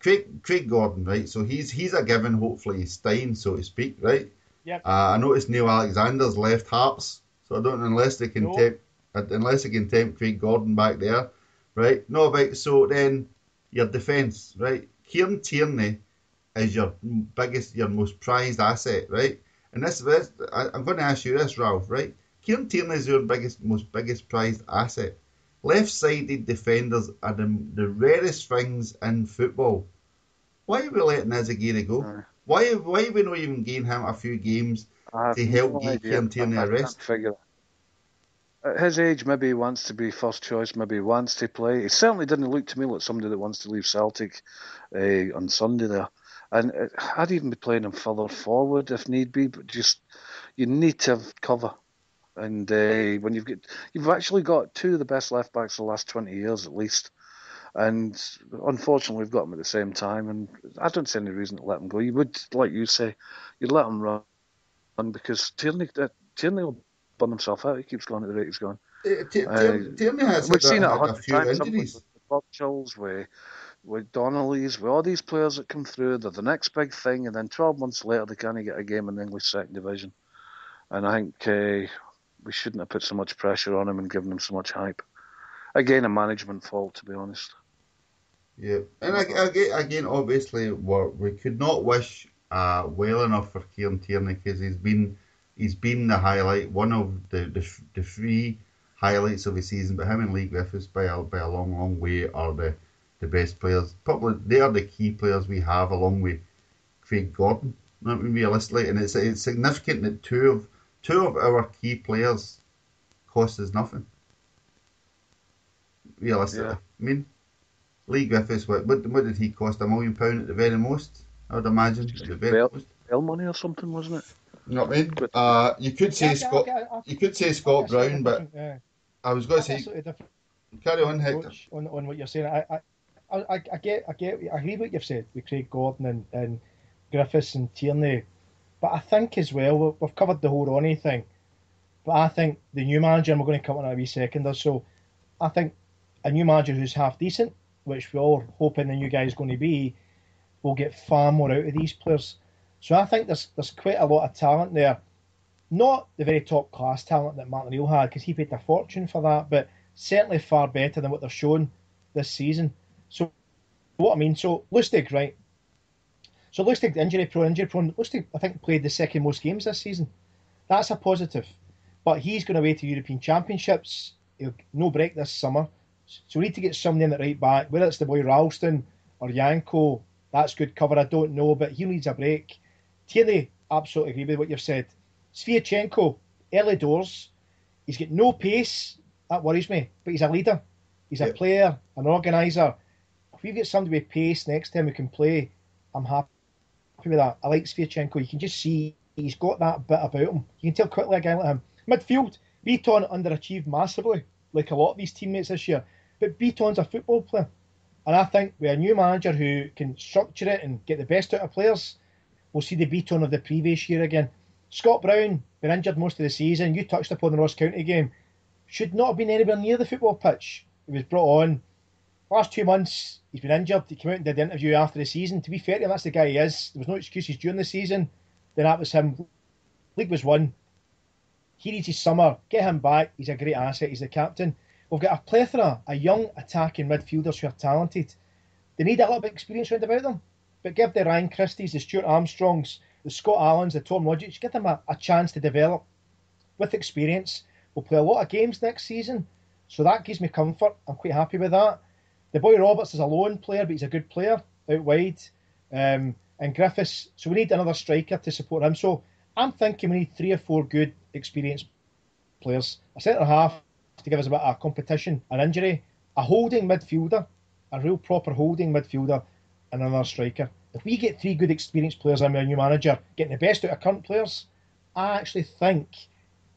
Craig Craig Gordon, right? So he's he's a given. Hopefully, staying, so to speak, right? Yep. Uh, I noticed Neil Alexander's left Hearts, so I don't unless they can nope. tempt uh, unless they can tempt Craig Gordon back there, right? No, but so then your defence, right? Kieran Tierney is your biggest, your most prized asset, right? And this, this I, I'm going to ask you this, Ralph, right? Kieran Tierney is your biggest, most biggest prized asset. Left-sided defenders are the, the rarest things in football. Why are we letting Izaguirre go? Uh, why why are we not even giving him a few games to help no give Kieran Tierney a rest? At his age, maybe he wants to be first choice. Maybe he wants to play. He certainly didn't look to me like somebody that wants to leave Celtic uh, on Sunday there. And uh, I'd even be playing him further forward if need be. But just you need to have cover. And uh, when you've got, you've actually got two of the best left backs the last twenty years at least. And unfortunately, we've got them at the same time. And I don't see any reason to let them go. You would, like you say, you'd let them run because Tierney, uh, Tierney will burn himself out. He keeps going at the rate he's going. Uh, Tierney Tierney has We've seen it a, a had a hundred few times. haven't we? injuries. With Burchills, with with Donnelly's, with all these players that come through, they're the next big thing, and then 12 months later they can't get a game in the English second division. And I think uh, we shouldn't have put so much pressure on him and given him so much hype. Again, a management fault, to be honest. Yeah, and ag- ag- again, obviously, we could not wish uh, well enough for Kieran Tierney because he's been he's been the highlight, one of the the, the three highlights of the season. But him and Leigh Griffiths, by a, by a long, long way, are the, the best players. Probably they are the key players we have, along with Craig Gordon. Mean, realistically, and it's it's significant that two of two of our key players cost us nothing. Realistically, Yeah. I mean. Leigh Griffiths, what, what, what did he cost? A million pound at the very most, I would imagine. At the very Well- most. Bail money or something, wasn't it? You know what I mean? Uh, you could say Yeah, Scott. yeah, I'll get- You could say Scott get a slightly Brown, but different, uh, I was going to say slightly different carry on, Hector. on, on what you're saying. I, I, I, I get, I get, I agree with what you've said with Craig Gordon and, and Griffiths and Tierney, but I think as well we- we've covered the whole Ronnie thing. But I think the new manager, and we're going to come on in a wee second or so. I think a new manager who's half decent, which we're all hoping the new guy is going to be, will get far more out of these players. So I think there's there's quite a lot of talent there. Not the very top class talent that Martin O'Neill had because he paid a fortune for that, but certainly far better than what they're showing this season. So what I mean, so Lustig, right? So Lustig, injury prone, injury prone. Lustig, I think, played the second most games this season. That's a positive. But he's going away to European Championships. He'll no break this summer. So we need to get somebody in at right back, whether it's the boy Ralston or Janko. That's good cover. I don't know, but he needs a break. Tierney, absolutely agree with what you've said. Sviatchenko, early doors. He's got no pace. That worries me. But he's a leader. He's a player, an organiser. If we get somebody with pace next time who can play, I'm happy with that. I like Sviatchenko. You can just see he's got that bit about him. You can tell quickly a guy him. Midfield, Bitton underachieved massively, like a lot of these teammates this year. But Bitton's a football player. And I think with a new manager who can structure it and get the best out of players, we'll see the Bitton of the previous year again. Scott Brown, been injured most of the season. You touched upon the Ross County game. Should not have been anywhere near the football pitch. He was brought on. Last two months, he's been injured. He came out and did the interview after the season. To be fair to him, that's the guy he is. There was no excuses during the season. Then that was him. League was won. He needs his summer. Get him back. He's a great asset. He's the captain. We've got a plethora of young attacking midfielders who are talented. They need a little bit of experience round about them. But give the Ryan Christies, the Stuart Armstrongs, the Scott Allans, the Tom Rogic, give them a, a chance to develop with experience. We'll play a lot of games next season. So that gives me comfort. I'm quite happy with that. The boy Roberts is a lone player, but he's a good player out wide. Um, and Griffiths, so we need another striker to support him. So I'm thinking we need three or four good, experienced players. A centre half to give us a bit of competition an injury. A holding midfielder, a real proper holding midfielder, and another striker. If we get three good, experienced players under a new manager, getting the best out of current players, I actually think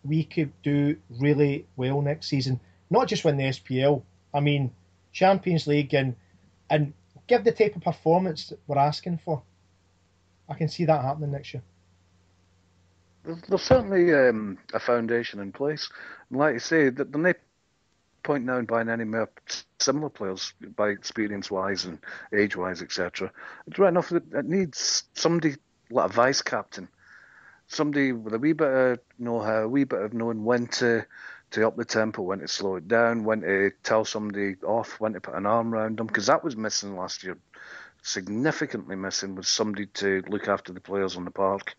we could do really well next season. Not just win the SPL. I mean, Champions League and and give the type of performance that we're asking for. I can see that happening next year. There's, certainly um, a foundation in place. And like you say, the, the point now in buying any more similar players by experience wise and age wise, etc. It's right enough that it needs somebody like a vice captain, somebody with a wee bit of know how, a wee bit of knowing when to to up the tempo, when to slow it down, when to tell somebody off, when to put an arm around them, because that was missing last year, significantly missing, was somebody to look after the players on the park,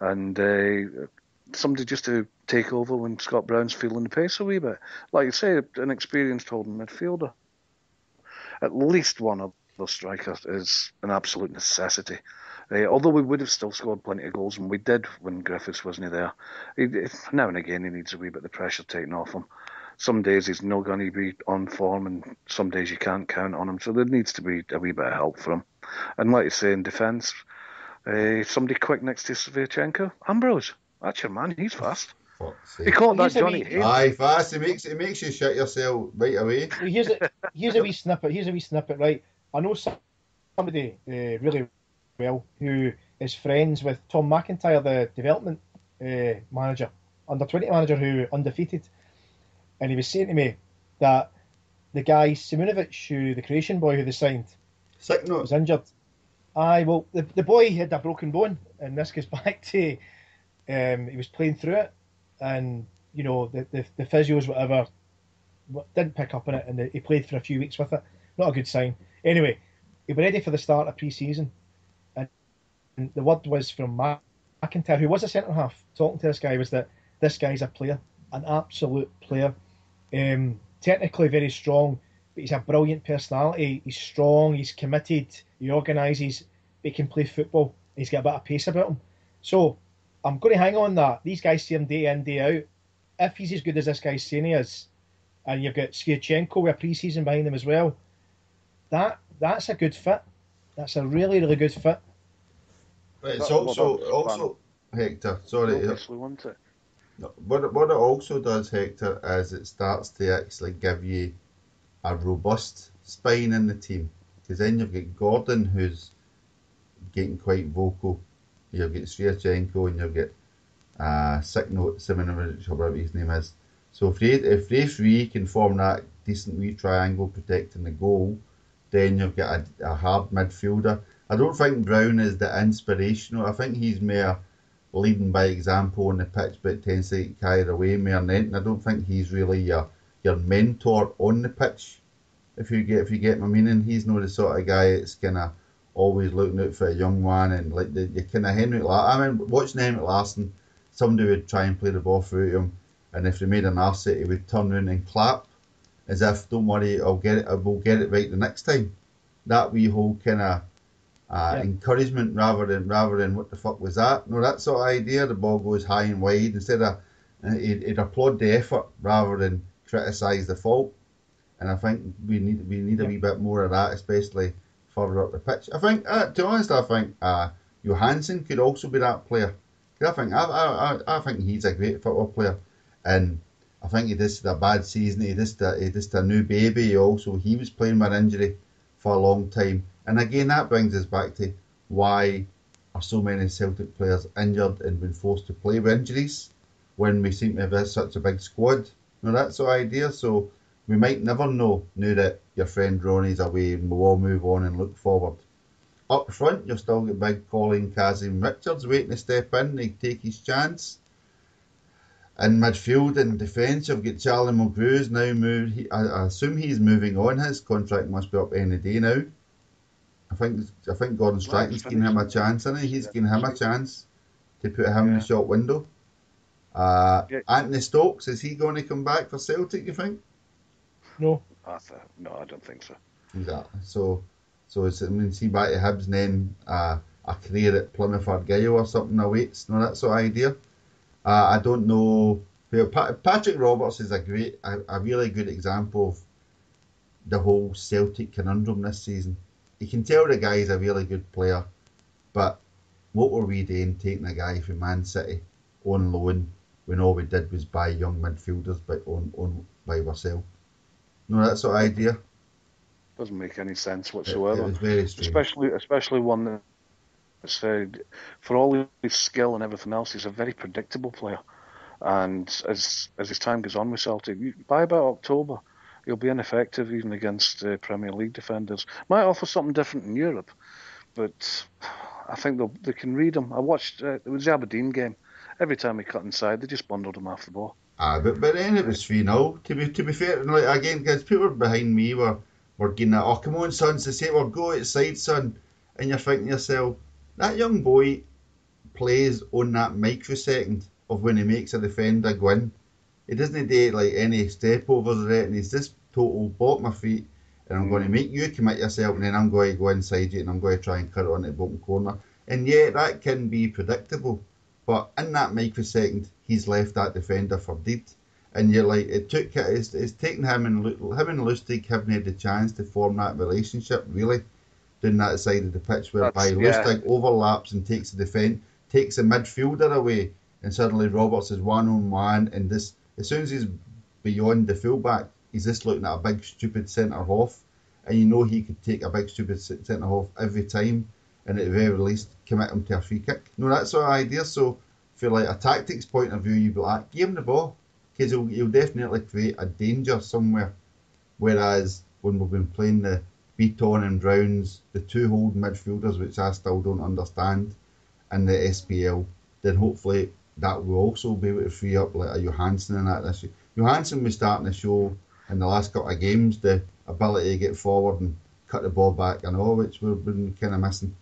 and uh, somebody just to take over when Scott Brown's feeling the pace a wee bit. Like you say, an experienced holding midfielder. At least one of the strikers is an absolute necessity. Uh, although we would have still scored plenty of goals, and we did when Griffiths wasn't there. He, now and again, he needs a wee bit of pressure taken off him. Some days he's not going to be on form, and some days you can't count on him. So there needs to be a wee bit of help for him. And like you say, in defence, uh, somebody quick next to Sviatchenko. Ambrose, that's your man. He's fast. He sake. caught that He's Johnny wee- Aye, fast. It makes it makes you shit yourself right away. Here's a here's a wee snippet. Here's a wee snippet. Right, I know somebody uh, really well who is friends with Tom McIntyre, the development uh, manager, under twenty manager who undefeated. and he was saying to me that the guy Simunovic, who the Croatian boy who they signed, Sick note. was injured. Aye, well, the, the boy had a broken bone, and this goes back to um, he was playing through it, and you know the the, the physios whatever didn't pick up on it, and the, he played for a few weeks with it. Not a good sign. Anyway, he was ready for the start of pre-season, the word was from McIntyre, who was a centre half, talking to this guy, was that this guy's a player, an absolute player. Um, technically very strong, but he's a brilliant personality. He's strong, he's committed, he organises, he can play football. He's got a bit of pace about him. So I'm going to hang on that. These guys see him day in, day out. If he's as good as this guy's saying he is, and you've got Sviatchenko with a pre-season behind him as well, that that's a good fit. That's a really, really good fit. But it's also also Hector. Sorry, Obviously, wasn't it? What it, what it also does, Hector, is it starts to actually give you a robust spine in the team. Because then you've got Gordon, who's getting quite vocal. You've got Sviatchenko and you've got uh, Sick Note Simunovic, or whatever his name is. So if they, if they three can form that decent wee triangle protecting the goal, then you've got a, a hard midfielder. I don't think Brown is the inspirational. I think he's more leading by example on the pitch, but tends to get carried away more than anything. I don't think he's really your your mentor on the pitch. If you get if you get my meaning, he's not the sort of guy that's of always looking out for a young one and like the, the kind of Henrik. La- I mean, watching Henrik Larsson, somebody would try and play the ball through him, and if they made an arse it, he would turn around and clap as if, "Don't worry, I'll get it. I will get it right the next time." That wee whole kind of uh, Yeah. encouragement rather than rather than what the fuck was that? No, that sort of idea. The ball goes high and wide instead of uh, he'd, he'd applaud the effort rather than criticise the fault. And I think we need we need a wee bit more of that, especially further up the pitch. I think, uh, to be honest, I think uh, Johansen could also be that player. I think I, I, I, think he's a great football player, and I think he just had a bad season. He just a, he just a new baby. Also, he was playing with injury for a long time, and again that brings us back to why are so many Celtic players injured and been forced to play with injuries when we seem to have such a big squad. No, that's the idea. So we might never know now that your friend Ronnie's away and we'll all move on and look forward. Up front, you've still got big Colin Kazim Richards waiting to step in. They take his chance. In midfield and defence, you've got Charlie Mulgrew's now moved. I assume he's moving on. His contract must be up any day now. I think I think Gordon Strachan's giving him a chance, isn't he? He's Yeah. giving him a chance to put him in the shop window. Uh, Yeah. Anthony Stokes, is he going to come back for Celtic, you think? No, I th- no, I don't think so. Exactly. So, so it's, I mean, see back to Hibs and then uh, a career at Plymouth Argyle or something awaits. No, that sort of idea. Uh, I don't know. Well, Pa- Patrick Roberts is a great, a, a really good example of the whole Celtic conundrum this season. You can tell the guy's a really good player, but what were we doing taking a guy from Man City on loan when all we did was buy young midfielders by on, on by ourselves? No, that's sort of idea. Doesn't make any sense It, it whatsoever. was very strange. especially especially one that said, for all his skill and everything else, he's a very predictable player. And as as his time goes on with Celtic, by about October, he'll be ineffective even against uh, Premier League defenders. Might offer something different in Europe, but I think they can read him. I watched uh, it was the Aberdeen game. Every time he cut inside, they just bundled him off the ball. Ah, but but then it was three 0 To be to be fair, like again, because people behind me were were getting that. Oh, come on, son! To say, well, go outside, son, and you're thinking to yourself, that young boy plays on that microsecond of when he makes a defender go in. He doesn't do like any step overs or anything. He's just total bottom my feet, and I'm mm. going to make you commit yourself, and then I'm going to go inside you, and I'm going to try and cut it on the bottom corner. And yeah, that can be predictable. But in that microsecond, he's left that defender for dead. And you're like, it took it's, it's taken him and him and Lustig haven't had the chance to form that relationship really, doing that side of the pitch whereby That's- yeah. Lustig overlaps and takes the defence, takes the midfielder away, and suddenly Roberts is one on one, and this as soon as he's beyond the fullback, he's just looking at a big stupid centre half, and you know he could take a big stupid centre half every time, and at the very least commit him to a free kick. No, that's our idea. So, for like a tactics point of view, you'd be like, give him the ball, because he'll, he'll definitely create a danger somewhere. Whereas when we've been playing the Bitton and Browns, the two holding midfielders, which I still don't understand, in the SPL, then hopefully that will also be able to free up like a Johansen and that this year. Johansen was starting to show in the last couple of games the ability to get forward and cut the ball back and all, which we've been kind of missing.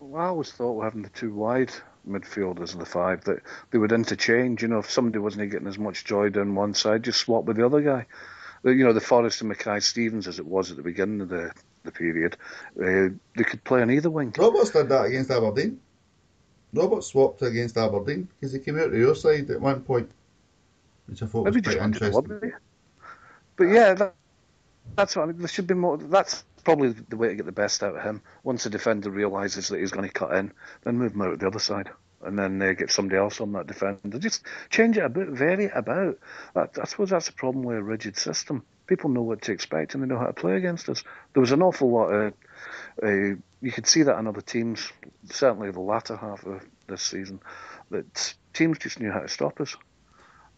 Well, I always thought we having the two wide midfielders in the five that they would interchange. You know, if somebody wasn't getting as much joy down one side, just swap with the other guy. You know, the Forrest and Mackay Stevens, as it was at the beginning of the, the period, uh, they could play on either wing. Roberts did that against Aberdeen. Roberts swapped against Aberdeen because he came out to your side at one point, which I thought Maybe was quite interesting. But yeah, that, that's what I mean. There should be more. That's probably the way to get the best out of him. Once a defender realizes that he's going to cut in, then move him out to the other side, and then uh, get somebody else on that defender. Just change it a bit, vary it about. That, I suppose that's the problem with a rigid system. People know what to expect and they know how to play against us. There was an awful lot of. Uh, you could see that in other teams, certainly the latter half of this season, that teams just knew how to stop us.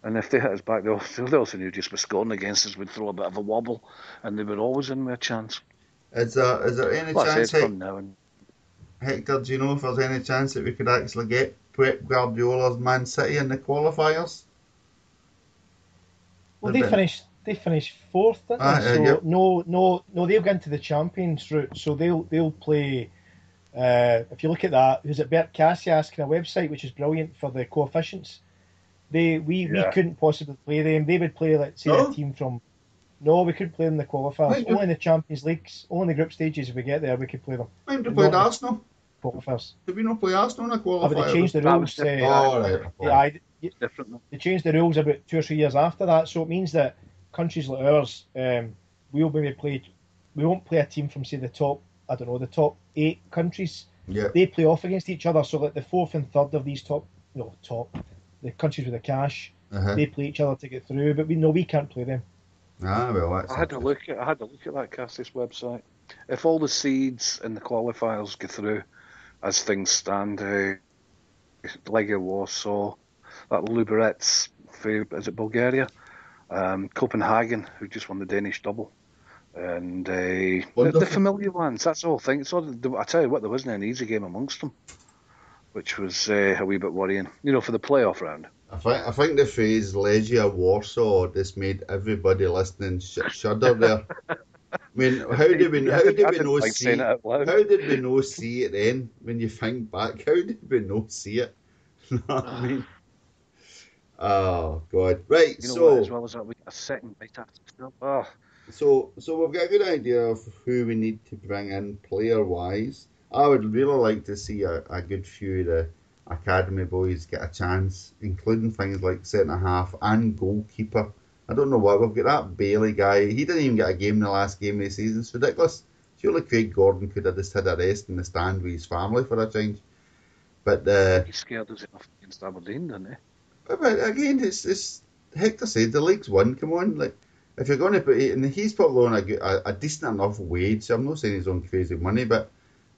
And if they hit us back, they also, they also knew just by scoring against us we'd throw a bit of a wobble, and they were always in with a chance. Is there, is there any Well, I say chance, it's now and Hector, do you know if there's any chance that we could actually get Pep Guardiola's Man City in the qualifiers? Well, They've they been- finished. They finished fourth, didn't Ah, they? uh, so yep. no, no, no. They'll go into the champions route. So they'll they'll play. Uh, if you look at that, who's it? Bert Kassies kind of website, which is brilliant for the coefficients. They we, we couldn't possibly play them. They would play, let's say, No? a team from. No, we couldn't play them in the qualifiers. Why not? Only in the Champions Leagues, only in the group stages. If we get there, we could play them Mind we Not played Arsenal? qualifiers. Did we not play Arsenal in the Oh, but qualifiers? they changed the rules. different. Uh, Oh, right. yeah, I, different. they changed the rules about two or three years after that, so it means that countries like ours, um, we'll maybe play, we won't play a team from say the top, I don't know, the top eight countries. Yeah. They play off against each other, so like the fourth and third of these top, no top, the countries with the cash, Uh-huh. they play each other to get through. But we know we can't play them. Ah, well, that's I had to look at I had to look at that Kassies website. If all the seeds in the qualifiers go through, as things stand, uh, Legia Warsaw, that Ludogorets for is it Bulgaria, um, Copenhagen, who just won the Danish double, and uh, the, the familiar ones. That's the whole thing. So the, I tell you what, there wasn't an easy game amongst them, which was uh, a wee bit worrying. You know, for the playoff round. I think I think the phrase Legia Warsaw just made everybody listening sh- shudder there. I mean, how did we how did we know like see it how did we know see it then? When you think back, how did we not see it? You know what I mean? Oh God! Right, You know so what? As well as that, we got a second bite after. Oh, So, so we've got a good idea of who we need to bring in player wise. I would really like to see a, a good few of the academy boys get a chance, including things like centre half and goalkeeper. I don't know why we've got that Bailey guy. He didn't even get a game in the last game of the season. It's ridiculous. Surely Craig Gordon could have just had a rest in the stand with his family for a change. But uh, he scared us enough against Aberdeen, didn't he? but, again, it's, it's Hector said the league's won. Come on, like if you're going to put, and he's probably on a, a, a decent enough wage. I'm not saying he's on crazy money, but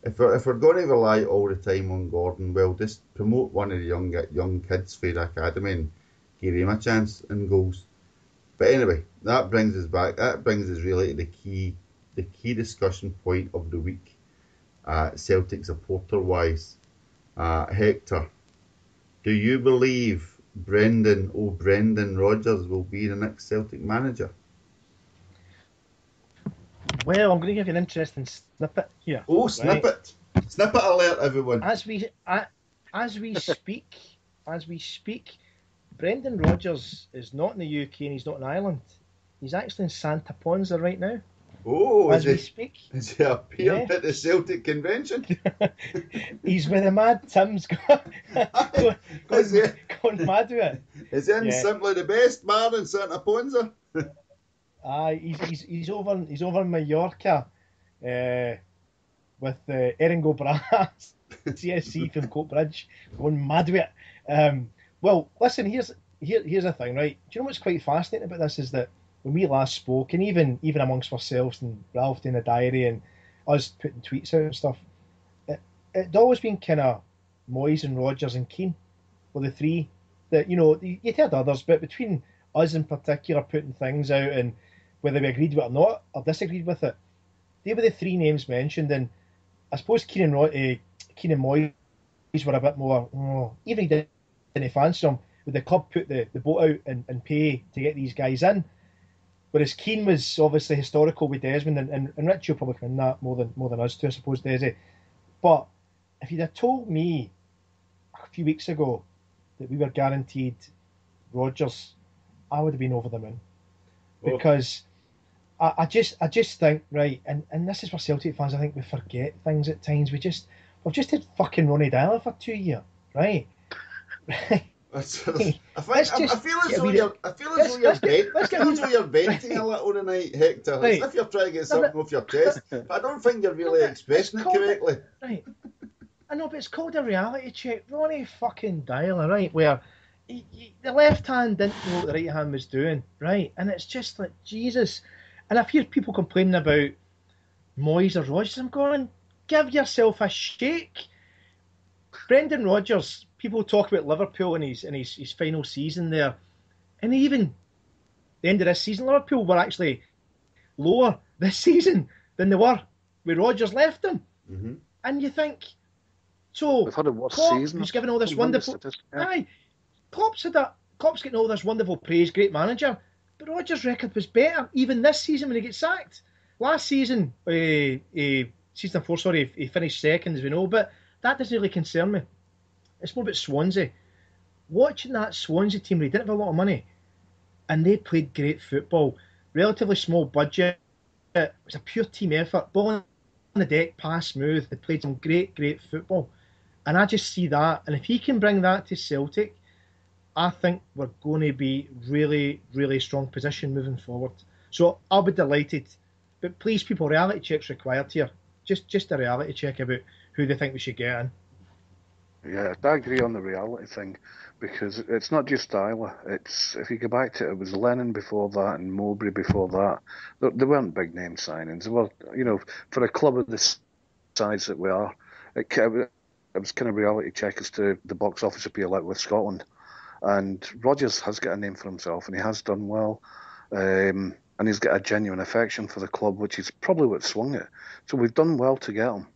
if we're, if we're going to rely all the time on Gordon, well, just promote one of the young young kids for the academy and give him a chance in goals. But anyway, that brings us back. That brings us really to the key, the key discussion point of the week, uh, Celtic supporter wise. Uh, Hector, do you believe Brendan, oh Brendan Rodgers, will be the next Celtic manager? Well, I'm going to give you an interesting snippet here. Oh, snippet! Snippet alert, everyone! As we as we speak, as we speak, Brendan Rodgers is not in the UK and he's not in Ireland. He's actually in Santa Ponza right now, Oh, as is we he, speak. is he appearing Yeah. at the Celtic convention? He's with the mad Tim's going, going, Is he? going mad with it. Is he in Yeah. simply the best bar in Santa Ponza? Aye, he's, he's, he's over he's over in Mallorca uh, with uh, Erin go Bragh, CSC from Coatbridge, going mad with it. Um, well, listen, here's here, here's the thing, right? Do you know what's quite fascinating about this is that when we last spoke, and even even amongst ourselves and Ralph in the diary and us putting tweets out and stuff, it, it'd always been kind of Moyes and Rodgers and Keane were the three that you know you'd heard others, but between us in particular putting things out and whether we agreed with it or not or disagreed with it. They were the three names mentioned, and I suppose Keenan, Roy, uh, Keenan Moyes were a bit more, oh, even he didn't, didn't fancy them. Would the club put the, the boat out and, and pay to get these guys in? Whereas Keane was obviously historical with Desmond, and, and, and Rich, you'll probably win that more than more than us two, I suppose, Desi. But if you'd have told me a few weeks ago that we were guaranteed Rodgers, I would have been over the moon. Well- Because I, I just I just think, right, and, and this is for Celtic fans I think we forget things at times. We just we've just had fucking Ronnie Deila for two years, right? That's- I, think, I, I feel as though you're, I feel as though you're, vent, I feel as though you're venting Right. a little tonight, Hector. Right. As if you're trying to get No, something but- off your chest. But I don't think you're really but expressing it correctly. Right. I know, but it's called a reality check. Ronnie fucking Deila, right? Where he, he- the left hand didn't know what the right hand was doing, right? And it's just like, Jesus. And I've heard people complaining about Moyes or Rodgers. I'm going, give yourself a shake. Brendan Rodgers, people talk about Liverpool and his, and his, his final season there. And even the end of this season, Liverpool were actually lower this season than they were when Rodgers left them. hmm And you think, so We've had a worse Klopp, season. who's given all this We've won the wonderful, yeah. aye, Klopp's had that. Klopp's getting all this wonderful praise, great manager. But Rodgers' record was better even this season when he gets sacked. Last season, uh, uh, season four, sorry, he finished second as we know, but that doesn't really concern me. It's more about Swansea. Watching that Swansea team, they didn't have a lot of money, and they played great football. Relatively small budget. It was a pure team effort. Ball on the deck, pass smooth. They played some great, great football. And I just see that. And if he can bring that to Celtic, I think we're going to be really, really strong position moving forward. So I'll be delighted. But please, people, reality checks required here. Just, just a reality check about who they think we should get in. Yeah, I agree on the reality thing because it's not just Deila. It's if you go back to it, it was Lennon before that and Mowbray before that. There, there weren't big name signings. There were, you know, for a club of this size that we are, it, it was kind of reality check as to the box office appeal like with Scotland. And Rodgers has got a name for himself, and he has done well. Um, and he's got a genuine affection for the club, which is probably what swung it. So we've done well to get him.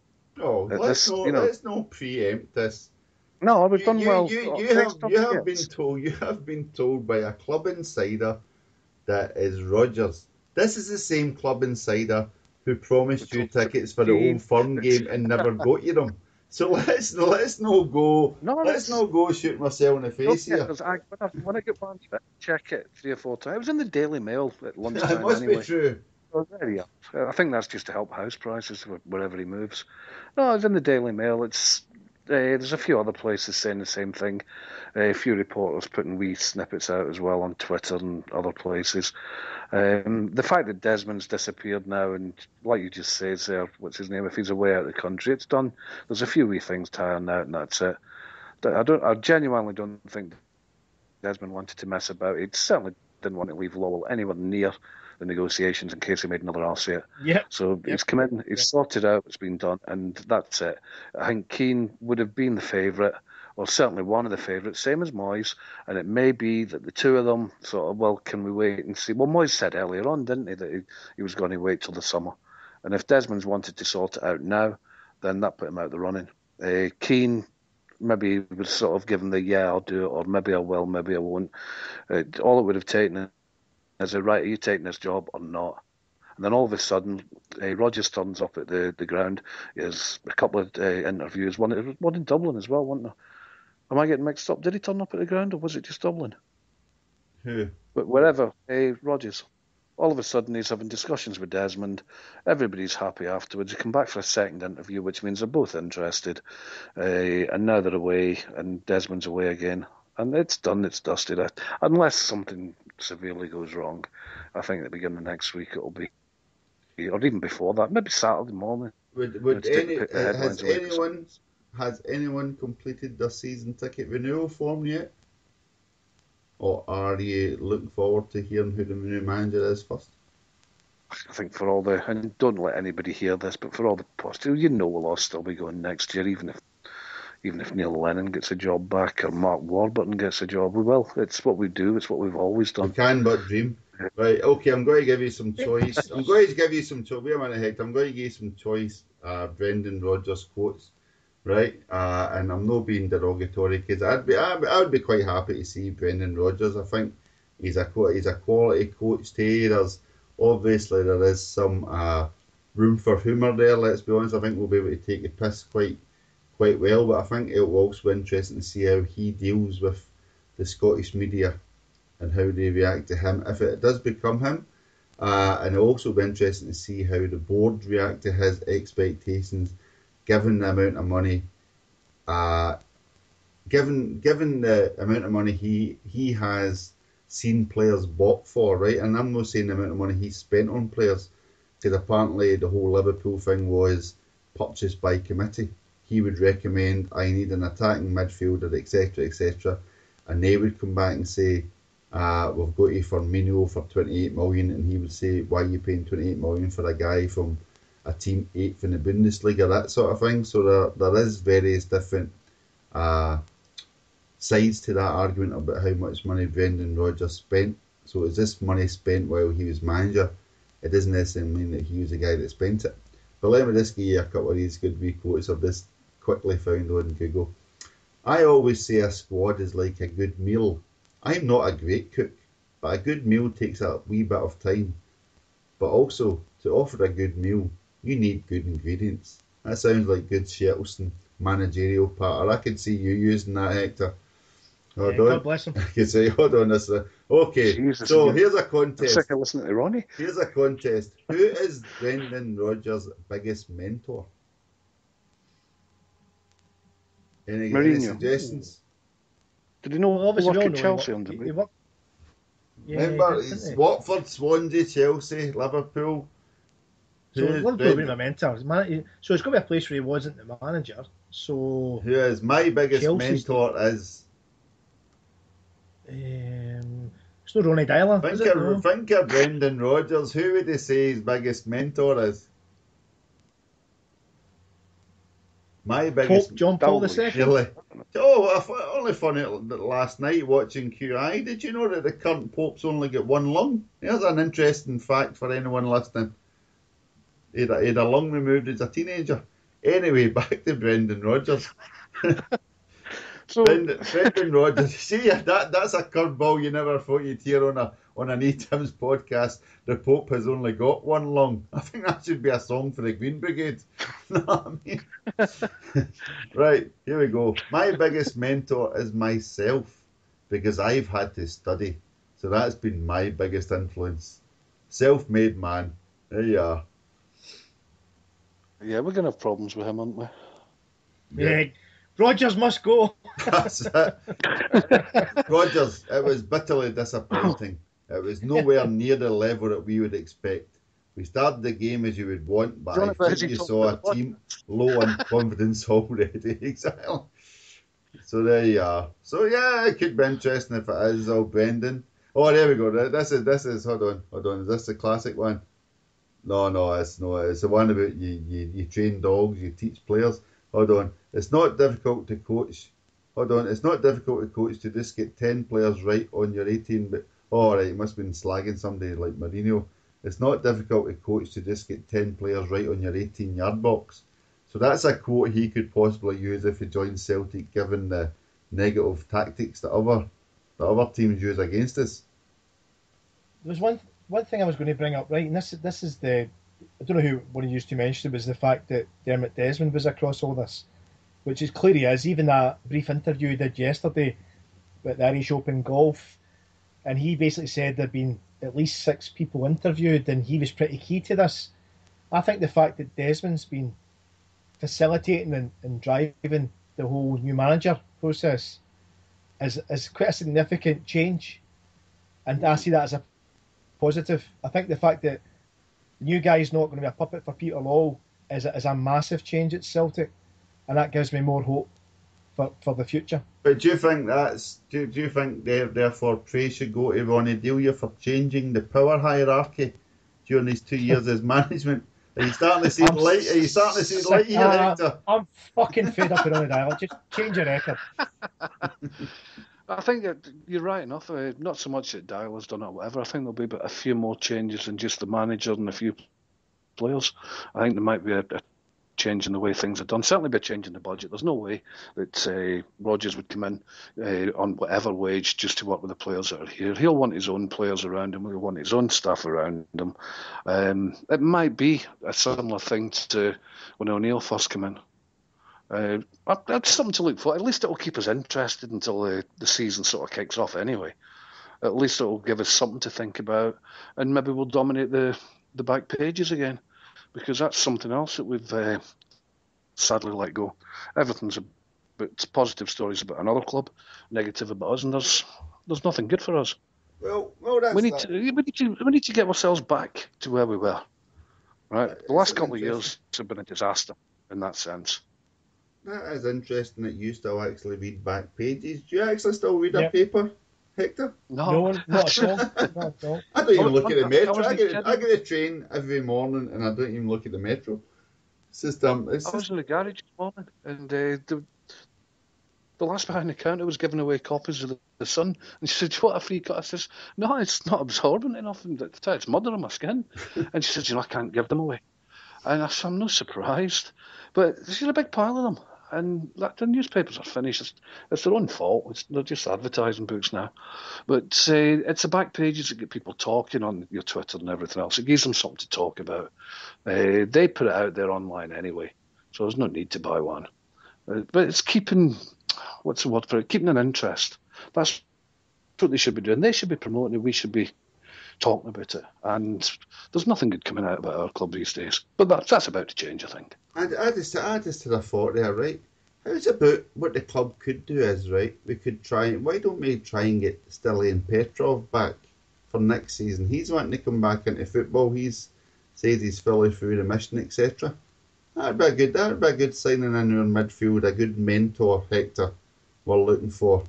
Oh, Uh, let's this, not you know- let's not preempt this. No, we've You, done you, well. you, you have you have been told you have been told by a club insider that is Rodgers. This is the same club insider who promised you tickets for the old firm game and never got you them. So let's let's not go No, let's not go shoot myself in the face Yeah, here. I, when, I, when I get one check it three or four times. It was in the Daily Mail at lunchtime. It must anyway. be true. Oh, there you. I think that's just to help house prices wherever he moves. No, it's in the Daily Mail. It's uh, there's a few other places saying the same thing. Uh, a few reporters putting wee snippets out as well on Twitter and other places. Um, the fact that Desmond's disappeared now, and like you just said, there, what's his name? If he's away out of the country, it's done. There's a few wee things tying out, and that's it. I don't. I genuinely don't think Desmond wanted to mess about. He certainly didn't want to leave Lowell anywhere near the negotiations in case he made another yet. Yep. So he's come in, he's sorted out, it's been done, and that's it. I think Keane would have been the favourite, or certainly one of the favourites, same as Moyes, and it may be that the two of them sort of, well, can we wait and see? Well, Moyes said earlier on, didn't he, that he, he was going to wait till the summer. And if Desmond's wanted to sort it out now, then that put him out of the running. Uh, Keane maybe he was sort of given the yeah, I'll do it, or maybe I will, maybe I won't. Uh, all it would have taken is a right, are you taking this job or not? And then all of a sudden, uh, Rodgers turns up at the, the ground. There's a couple of uh, interviews, one, one in Dublin as well, wasn't there? Am I getting mixed up? Did he turn up at the ground or was it just Dublin? Who? But wherever, uh, Rodgers. All of a sudden, he's having discussions with Desmond. Everybody's happy afterwards. He come back for a second interview, which means they're both interested. Uh, and now they're away, and Desmond's away again. And it's done, it's dusted. Unless something severely goes wrong, I think at the beginning of next week it'll be, or even before that, maybe Saturday morning. Would would any uh, has anyone has anyone completed their season ticket renewal form yet? Or are you looking forward to hearing who the new manager is first? I think for all the and don't let anybody hear this, but for all the positive, you know we'll all still be going next year, even if even if Neil Lennon gets a job back or Mark Warburton gets a job, we will. It's what we do. It's what we've always done. can but dream. Right, okay, I'm going to give you some choice. I'm going to give you some choice. Wait a minute, Hector. I'm going to give you some choice uh, Brendan Rodgers quotes, right? Uh, and I'm not being derogatory because I'd be, I, I would be quite happy to see Brendan Rodgers. I think he's a he's a quality coach. Too. There's obviously there is some uh, room for humour there. Let's be honest. I think we'll be able to take the piss quite quite well. But I think it will also be interesting to see how he deals with the Scottish media and how they react to him if it does become him. Uh, and it'll also be interesting to see how the board react to his expectations, given the amount of money, uh, given given the amount of money he he has seen players bought for, right? And I'm not saying the amount of money he spent on players, because apparently the whole Liverpool thing was purchased by committee. He would recommend I need an attacking midfielder, etc., etc., and they would come back and say, uh, we've got you Firmino for 28 million, and he would say, why are you paying 28 million for a guy from a team eighth in the Bundesliga, that sort of thing. So there, there is various different uh, sides to that argument about how much money Brendan Rodgers spent. So is this money spent while he was manager? It doesn't necessarily mean that he was the guy that spent it. But let me just give you a couple of these good wee quotes I've just quickly found on Google. I always say a squad is like a good meal. I'm not a great cook, but a good meal takes a wee bit of time. But also, to offer a good meal, you need good ingredients. That sounds like good Shettleston managerial patter. I can see you using that, Hector. Hold Yeah, on. God bless him. I can say, hold on, this. uh, Okay, Jesus, so again. here's a I'm contest. sick of listening to Ronnie. Here's a contest. Who is Brendan Rodgers' biggest mentor? Any, any suggestions? Did he know Well, obviously, work we at Chelsea wo- under he- me? he worked- Yeah, Remember, didn't it's he? Watford, Swansea, Chelsea, Liverpool. So Who is Liverpool Brendan- being a mentor. His man- So it's got to be a place where he wasn't the manager. So Who is my biggest Chelsea's- mentor is um, it's not Ronnie Deila. is think it? of, No. think of Brendan Rodgers. Who would they say his biggest mentor is? My biggest Pope John Paul. II. Really? Oh, only funny last night watching QI. Did you know that the current Pope's only got one lung? Here's an interesting fact for anyone listening. He had a, he had a lung removed as a teenager. Anyway, back to Brendan Rodgers. So, Brendan, Brendan Rodgers. See, that that's a curveball you never thought you'd hear on a on an E-Tims podcast. The Pope has only got one lung. I think that should be a song for the Green Brigade. know what I mean? right, here we go. My biggest mentor is myself because I've had to study. So that's been my biggest influence. Self-made man. There you are. yeah, we're going to have problems with him, aren't we? Yeah. Rodgers must go. That's it. Rodgers, it was bitterly disappointing. It was nowhere near the level that we would expect. We started the game as you would want, but I think you saw a team low on confidence already. exactly. So there you are. So yeah, it could be interesting if it is all bending. Oh, there we go. This is this is. Hold on, hold on. Is this the classic one? No, no, it's no. It's the one about you. You, you train dogs. You teach players. Hold on. It's not difficult to coach. Hold on. It's not difficult to coach to just get ten players right on your eighteen. 18- all right, must have been slagging somebody like Mourinho. It's not difficult to coach to just get 10 players right on your 18 yard box. So that's a quote he could possibly use if he joins Celtic, given the negative tactics that other that other teams use against us. There was one one thing I was going to bring up, right? And this this is the I don't know who one of you to mentioned it was the fact that Dermot Desmond was across all this, which is clear he is. Even that brief interview he did yesterday with the Irish Open Golf and he basically said there'd been at least six people interviewed, and he was pretty key to this. I think the fact that Desmond's been facilitating and, and driving the whole new manager process is is quite a significant change, and I see that as a positive. I think the fact that the new guy's not going to be a puppet for Peter Lawwell is a, is a massive change at Celtic, and that gives me more hope for, for the future. But do you think that's do, do you think there, therefore praise should go to Ronnie Deila for changing the power hierarchy during these two years as management? Are you starting to see the I'm light? Are you starting to see the sick- light here, uh, Hector? I'm fucking fed up with Ronnie Deila. Just change your record. I think that you're right enough. Uh, not so much that Deila has done it or whatever. I think there'll be a few more changes than just the manager and a few players. I think there might be a, a change in the way things are done. Certainly be a change in the budget. There's no way that uh, Rodgers would come in uh, on whatever wage just to work with the players that are here. He'll want his own players around him. He'll want his own staff around him. Um, it might be a similar thing to when O'Neill first came in. Uh, that- that's something to look for. At least it will keep us interested until the, the season sort of kicks off anyway. At least it will give us something to think about, and maybe we'll dominate the, the back pages again, because that's something else that we've uh, sadly let go. Everything's about positive stories about another club, negative about us, and there's there's nothing good for us. Well, well, that's We need that. to we need to we need to get ourselves back to where we were. Right, the last couple of years have been a disaster in that sense. That is interesting that you still actually read back pages. Do you actually still read a paper, Hector? No, No one, not at all. Not at all. I don't even look at the I metro. I wasn't get, kidding. I get a train every morning and I don't even look at the metro. It's just um, it's I was just, in the garage this morning, and uh, the the last behind the counter was giving away copies of the, the Sun, and she said, "Do you want a free copy?" I says, "No, it's not absorbent enough, and it's it's mud on my skin." and she said, "You know, I can't give them away." And I said, "I'm not surprised, but there's a big pile of them." And like, the newspapers are finished. It's, it's their own fault. It's, they're just advertising books now. But uh, it's the back pages that get people talking on your Twitter and everything else. It gives them something to talk about. Uh, they put it out there online anyway, so there's no need to buy one. Uh, but it's keeping, what's the word for it? Keeping an interest. That's what they should be doing. They should be promoting it. We should be talking about it. And there's nothing good coming out about our club these days. But that's, that's about to change, I think. I, I just I just had a thought there, right? How's about what the club could do is right? We could try. Why don't we try and get Stilian Petrov back for next season? He's wanting to come back into football. He's says he's fully through the mission, etc. That'd be a good. That'd be a good signing in our midfield. A good mentor, Hector. We're looking for.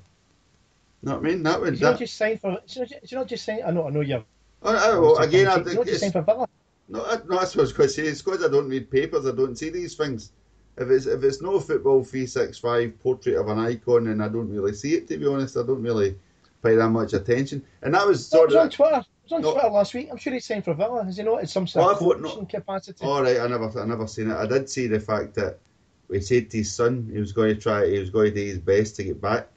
You Know what I mean? That would. Did you not just sign for? Did you not- did not just sign? I know, I know you're. Oh, well, again, I Did you not think it's, no, that- no, that's what I was going to say. It's because I don't read papers. I don't see these things. If it's if it's no football three six five portrait of an icon, and I don't really see it. To be honest, I don't really pay that much attention. And that was No, it sort was on of. Twitter. It was on No. Twitter last week. I'm sure he's signed for Villa. Has he not? In some sort Oh, of I not. capacity. All right, I never I never seen it. I did see the fact that he said to his son he was going to try. He was going to do his best to get back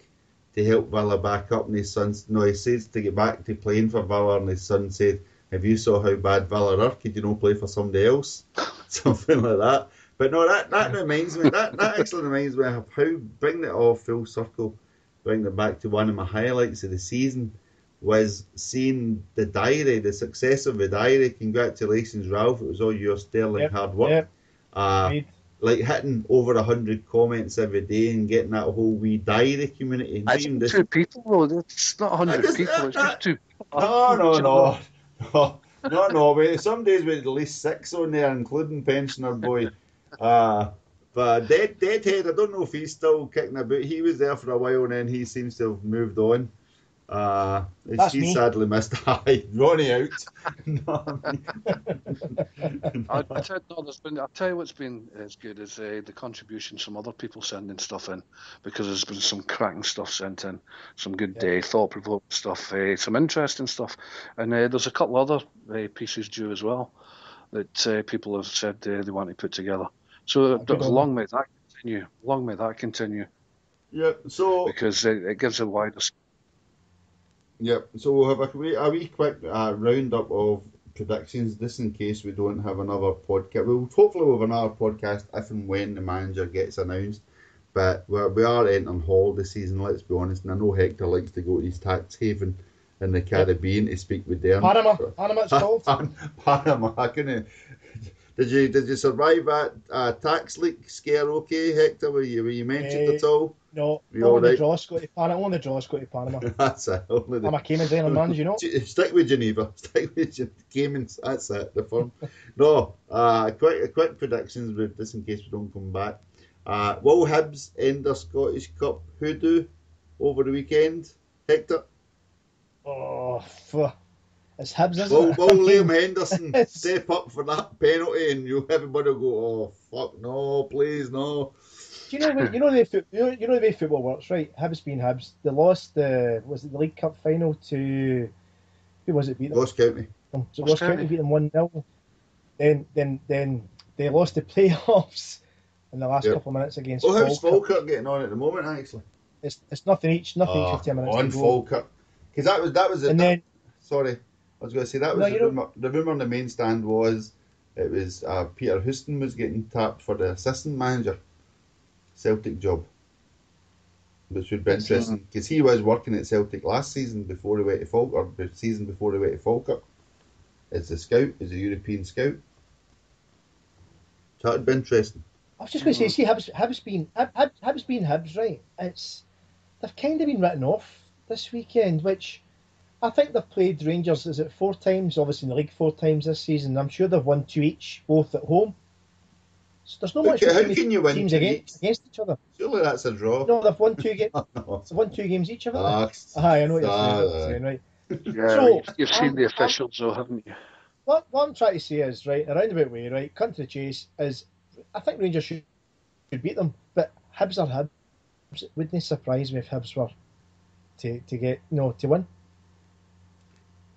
to help Villa back up, and his son. No, he says to get back to playing for Villa, and his son said, "If you saw how bad Villa are, could you not play for somebody else?" Something like that. But no, that, that reminds me. That that actually reminds me of how bring it all full circle, bring it back to one of my highlights of the season was seeing the diary, the success of the diary. Congratulations, Ralph! It was all your sterling Yep, hard work. yep. Uh. Like hitting over a hundred comments every day and getting that whole wee diary community. Not It's two people, though. It's not hundred just- people. It's just two. No, no, no, no, no, no. Some days with at least six on there, including pensioner boy. Uh, but dead, deadhead. I don't know if he's still kicking about. He was there for a while, and then he seems to have moved on. Uh, That's he's me. sadly missed. Aye, Ronnie out. no, I I, I tell, no, there's been, I'll tell you what's been as good as uh, the contributions from other people sending stuff in, because there's been some cracking stuff sent in, some good Yeah. uh, thought-provoking stuff, uh, some interesting stuff, and uh, there's a couple other uh, pieces due as well that uh, people have said uh, they want to put together. So good on long may that continue. Long may that continue, Yeah, So because it, it gives a wider. Yep. So we'll have a wee, a wee quick uh, roundup of predictions, just in case we don't have another podcast. We'll hopefully we'll have another podcast if and when the manager gets announced. But we're, we are entering Hall this season. Let's be honest. And I know Hector likes to go to his tax haven in the Caribbean to speak with them. Panama. Panama it's called. Panama. I couldn't. Did you did you survive that uh, tax leak scare? Okay, Hector. Were you were you mentioned Eh, at all? No, only right? the draws go to Panama. Only the draws go to Panama. That's it. Only the I'm a Cayman Island man, you know. Stick with Geneva. Stick with Gen- Caymans. That's it. The firm. no, uh, quick, quick predictions with just in case we don't come back. Uh, will Hibs end their Scottish Cup hoodoo over the weekend? Hector. Oh, fuck. It's Hibs, isn't Will, it? will Liam Henderson step up for that penalty and you everybody will go, oh fuck no, please no. Do you know when, you know the way foot, you know, you know the way football works, right? Hibs being Hibs, they lost the was it the League Cup final to who was it beat them? Ross County. So Ross Ross County County. beat them one 0 Then then then they lost the playoffs in the last Yep. couple of minutes against Oh, how's Falkirk. Falkirk getting on at the moment actually? It's, it's nothing each, nothing each Ah, for ten minutes. on to go. Falkirk. Because that was that was it. And then Sorry, I was going to say that was No, the rumour. The rumour on the main stand was it was uh, Peter Houston was getting tapped for the assistant manager Celtic job, which would be Yes, interesting because he was working at Celtic last season before he went to Falkirk, or the season before he went to Falkirk, as a scout, as a European scout. So that'd be interesting. I was just going to say, mm. see, Hibs, Hibs been Hib, Hib, Hibs been Hibs, right? It's they've kind of been written off this weekend, which I think they've played Rangers. Is it four times? Obviously in the league four times this season. I'm sure they've won two each, both at home. So there's no How much ca- how between can you win teams against, each? against each other. Surely that's a draw. No, they've won two games. no. Won two games each, haven't they? Ah, Aye, I know what you're ah, saying, you're saying, right? Yeah, So, you've, you've seen I'm- the I'm- officials, though, haven't you? What, what I'm trying to say is, right, a roundabout way, right, cut to the chase, is I think Rangers should, should beat them, but Hibs are Hibs. It wouldn't surprise me if Hibs were to, to get, no, to win.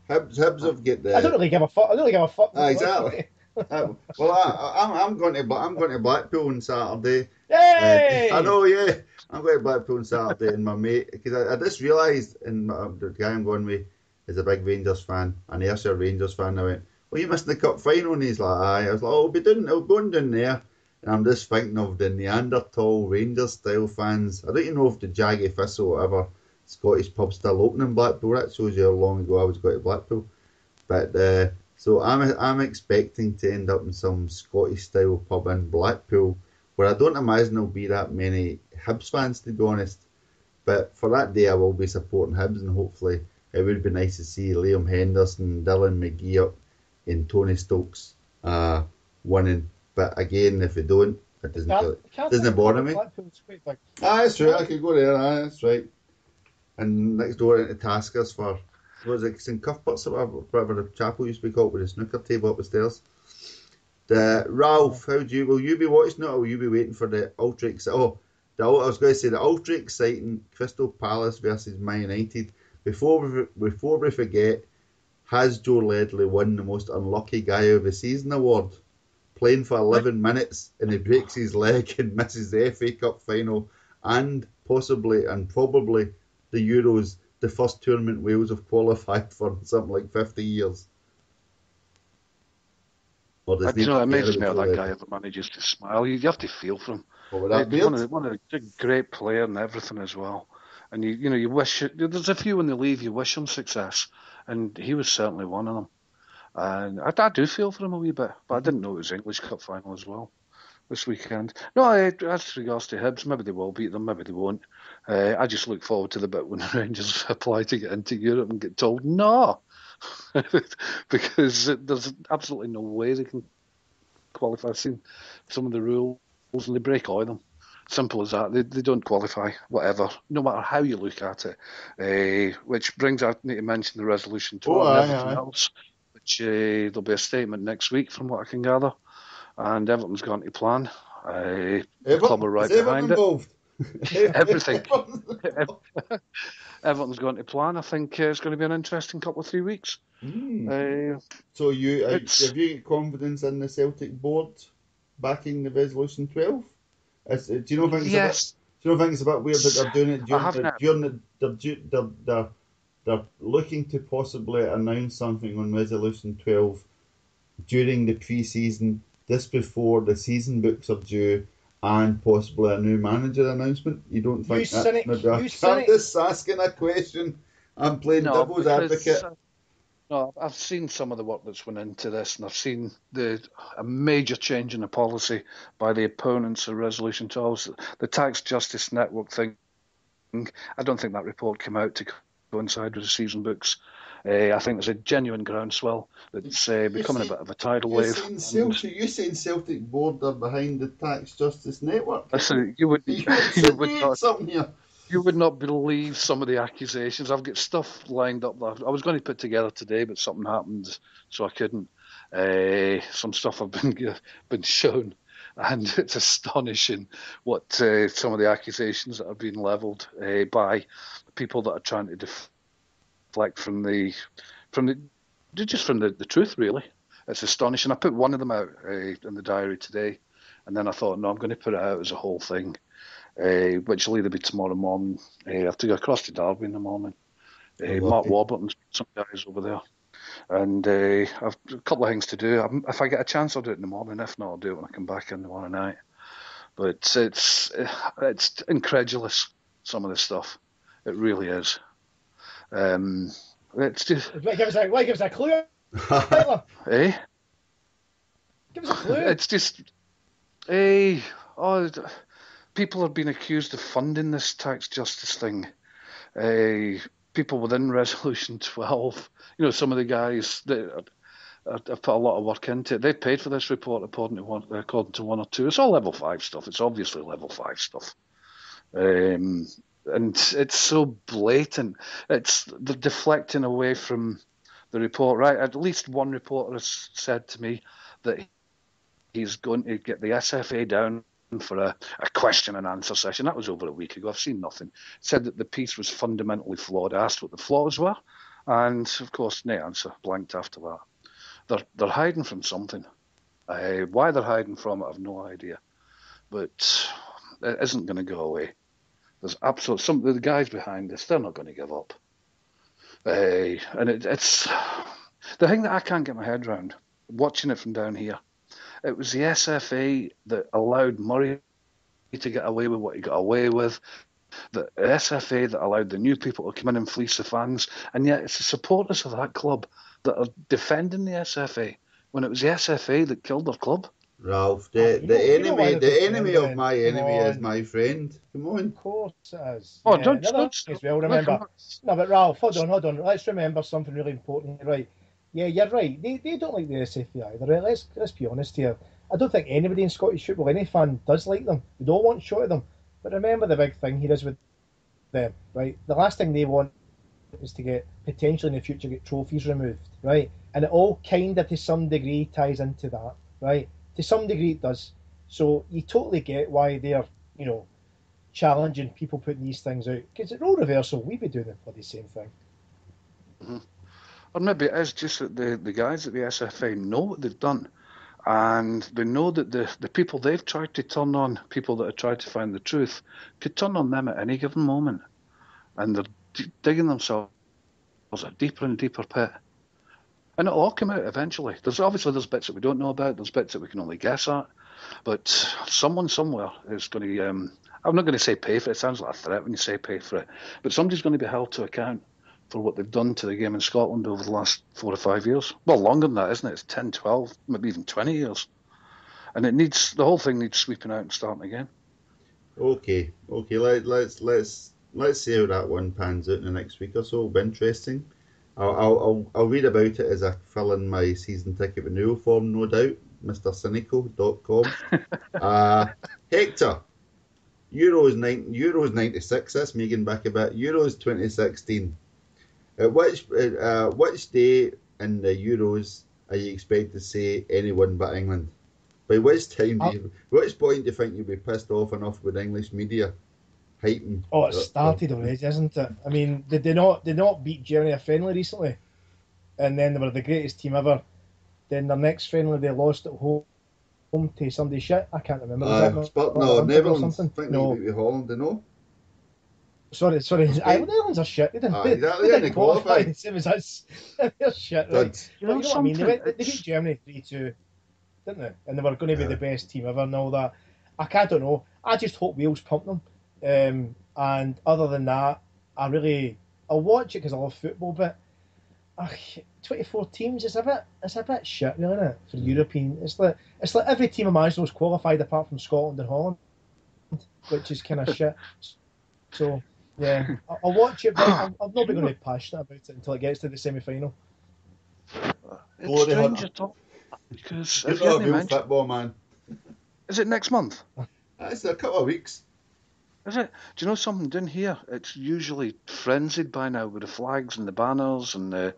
Hibs, Hibs have get the. I don't really give a fuck. I don't really give a fuck. Ah, exactly. Uh, well, I, I'm going to I'm going to Blackpool on Saturday. Yay! Uh, I know, yeah. I'm going to Blackpool on Saturday, and my mate, because I, I just realised, and my, the guy I'm going with is a big Rangers fan, an Ayrshire Rangers fan. I went, "Well, you missing the cup final?" And he's like, "Aye." I was like, "Oh, I'll be doing, I'll going down there." And I'm just thinking of the Neanderthal Rangers style fans. I don't even know if the Jaggy Thistle or whatever Scottish pub still open in Blackpool. That shows you how long ago I was going to Blackpool. But uh, so I'm I'm expecting to end up in some Scottish style pub in Blackpool where I don't imagine there'll be that many Hibs fans to be honest. But for that day I will be supporting Hibs and hopefully it would be nice to see Liam Henderson, Dylan McGeouch and Tony Stokes uh, winning. But again, if they don't, it doesn't. Can't- can't doesn't bother me. Blackpool's quite big. Ah, that's right. I could go there. Ah, that's right. And next door into Taskers for was it St Cuthbert's or whatever, whatever the chapel used to be called with the snooker table up the stairs. The Ralph, how do you will you be watching it or will you be waiting for the ultra? Oh, the, I was going to say the ultra exciting Crystal Palace versus Man United. Before we, before we forget, has Joe Ledley won the most unlucky guy of the season award? Playing for 11 minutes and he breaks his leg and misses the FA Cup final and possibly and probably the Euros, the first tournament Wales have qualified for in something like 50 years. I, you know, it makes me yeah, that guy that manages to smile. You, have to feel for him. What would that one of the, one of the great player and everything as well. And you you know you wish it, there's a few when they leave you wish them success, and he was certainly one of them. And I, I do feel for him a wee bit, but I mm-hmm. didn't know it was English Cup final as well this weekend. No, I, as regards to Hibs, maybe they will beat them, maybe they won't. Uh, I just look forward to the bit when Rangers apply to get into Europe and get told no, because there's absolutely no way they can qualify. I've seen some of the rules and they break all of them. Simple as that. They, they don't qualify, whatever, no matter how you look at it. Uh, which brings I need to mention the resolution to Oh, aye, everything aye. else. Which uh, there'll be a statement next week, from what I can gather. And Everton's gone to plan. Uh, the club are right Is Everton behind it. involved? Everything. Everton's going to plan. I think uh, it's going to be an interesting couple of three weeks. Hmm. Uh, So you uh, have you got confidence in the Celtic board backing the resolution twelve? Is, do you know think it's yes, a bit, do you know think it's a weird that they're doing it during, the, during the, they're, they're, they're, they're looking to possibly announce something on resolution twelve during the pre-season, this before the season books are due, and possibly a new manager announcement. You don't think You that's cynic, maybe you a- I'm just asking a question. I'm playing no, devil's because, advocate. uh, No, I've seen some of the work that's went into this, and I've seen the a major change in the policy by the opponents of Resolution 12. The Tax Justice Network thing, I don't think that report came out to coincide with the season books. Uh, I think there's a genuine groundswell that's uh, becoming a bit of a tidal You're wave. saying, Celtic, you're saying Celtic board are behind the Tax Justice Network? Listen, you would, You you would not. You would not believe some of the accusations. I've got stuff lined up that I was going to put together today, but something happened, so I couldn't. Uh, some stuff I've been been shown, and it's astonishing what uh, some of the accusations that have been levelled uh, by people that are trying to deflect from the from the just from the, the truth. Really, it's astonishing. I put one of them out uh, in the diary today, and then I thought, no, I'm going to put it out as a whole thing uh, which will either be tomorrow morning. Uh, I have to go across to Derby in the morning. Uh, Mark Warburton, some guys over there. And uh, I've a couple of things to do. If I get a chance, I'll do it in the morning. If not, I'll do it when I come back in tomorrow night. But it's it's incredulous, some of this stuff. It really is. Um, it's just. Wait, give us a, wait, give us a clue. eh? Give us a clue. It's just. Eh. Oh, people have been accused of funding this tax justice thing. Uh, people within Resolution 12, you know, some of the guys that have put a lot of work into it. They've paid for this report according to one, according to one or two. It's all level five stuff. It's obviously level five stuff. Um, and it's so blatant. It's deflecting away from the report. Right, at least one reporter has said to me that he's going to get the SFA down for a, a, question and answer session. That was over a week ago. I've seen nothing. Said that the piece was fundamentally flawed. I asked what the flaws were, and of course, no answer. Blanked after that. They're they're hiding from something. Uh, why they're hiding from it, I've no idea. But it isn't going to go away. There's absolute some the guys behind this. They're not going to give up. Uh, and it, it's the thing that I can't get my head around. Watching it from down here it was the SFA that allowed Murray to get away with what he got away with. The SFA that allowed the new people to come in and fleece the fans, and yet it's the supporters of that club that are defending the SFA when it was the SFA that killed their club. Ralph, the, the enemy, the enemy of my enemy is my friend. Come on. Of course it is. Oh, yeah, don't, don't, as well. Remember, no, but Ralph, hold on, hold on. Let's remember something really important. Right, yeah, you're right. They, they don't like the SFA either. right? Let's let's be honest here. I don't think anybody in Scottish football, any fan, does like them. They don't want shot at them. But remember the big thing here is with them, right? The last thing they want is to get potentially in the future get trophies removed, right? And it all kind of to some degree ties into that, right? To some degree it does. So you totally get why they're, you know, challenging people putting these things out because it's role reversal. We'd be doing the bloody same thing. Mm-hmm. Or maybe it is just that the, the guys at the SFA know what they've done and they know that the, the people they've tried to turn on, people that have tried to find the truth, could turn on them at any given moment. And they're d- digging themselves a deeper and deeper pit. And it'll all come out eventually. There's obviously there's bits that we don't know about, there's bits that we can only guess at. But someone somewhere is going to, um, I'm not going to say pay for it, it sounds like a threat when you say pay for it, but somebody's going to be held to account for what they've done to the game in Scotland over the last four or five years. Well, longer than that, isn't it? It's 10, 12, maybe even 20 years. And it needs the whole thing needs sweeping out and starting again. Okay, okay. Let, let's let's let's see how that one pans out in the next week or so. It'll be interesting. I'll, I'll, I'll, I'll read about it as I fill in my season ticket renewal form, no doubt. MrCynical.com. uh, Hector, Euros nine, Euros ninety six. That's Megan back a bit. Euros twenty sixteen. At which uh, which day in the Euros are you expected to say anyone but England? By which time do you, which point do you think you'll be pissed off enough with English media hyping? Oh, it started already, isn't it? I mean, did they not did they not beat Germany a friendly recently? And then they were the greatest team ever. Then their next friendly they lost at home home to somebody shit. I can't remember. Uh, but no, Netherlands. I think no. they beat Holland, you know. Sorry, sorry. Ireland, Ireland's are shit. They didn't. Aye, they, exactly, they didn't they qualified. qualify the same as us. They're shit, right? Did. You know, you know what I mean? They, went, they beat Germany three two, didn't they? And they were going to be Yeah. the best team ever and all that. I can't don't know. I just hope Wales pump them. Um, and other than that, I really I'll watch it because I love football, but. ugh, 24 teams, it's a bit, it's a bit shit, really, isn't it? For European, it's like, it's like every team imaginable is qualified apart from Scotland and Holland, which is kind of shit. So, yeah, I'll, I'll watch it, but I'm, I'm not going to be passionate about it until it gets to the semi final. It's Glory strange at talk because You're if you not a hadn't real mentioned, football man. is it next month? It's a couple of weeks. Is it? Do you know something down here? It's usually frenzied by now with the flags and the banners and the,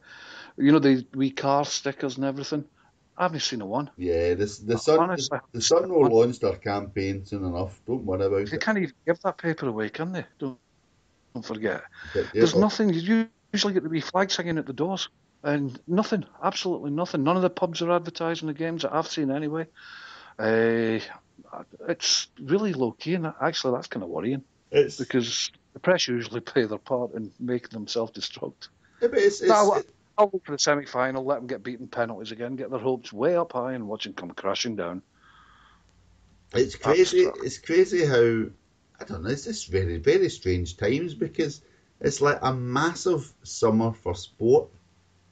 you know, the wee car stickers and everything. I haven't seen a one. Yeah, the the Sun Honestly, the, the Sun will launch their campaign soon enough. Don't worry about They it. can't even give that paper away, can they? Don't, don't forget. Yeah, There's nothing. You usually get the wee flags hanging at the doors, and nothing. Absolutely nothing. None of the pubs are advertising the games that I've seen anyway. Uh, it's really low key, and actually that's kind of worrying It's, because the press usually play their part in making them self-destruct. yeah, but it's, it's, I'll look for the semi-final, let them get beaten penalties again, get their hopes way up high, and watch them come crashing down. It's crazy. It's crazy how I don't know. It's just very, very strange times because it's like a massive summer for sport.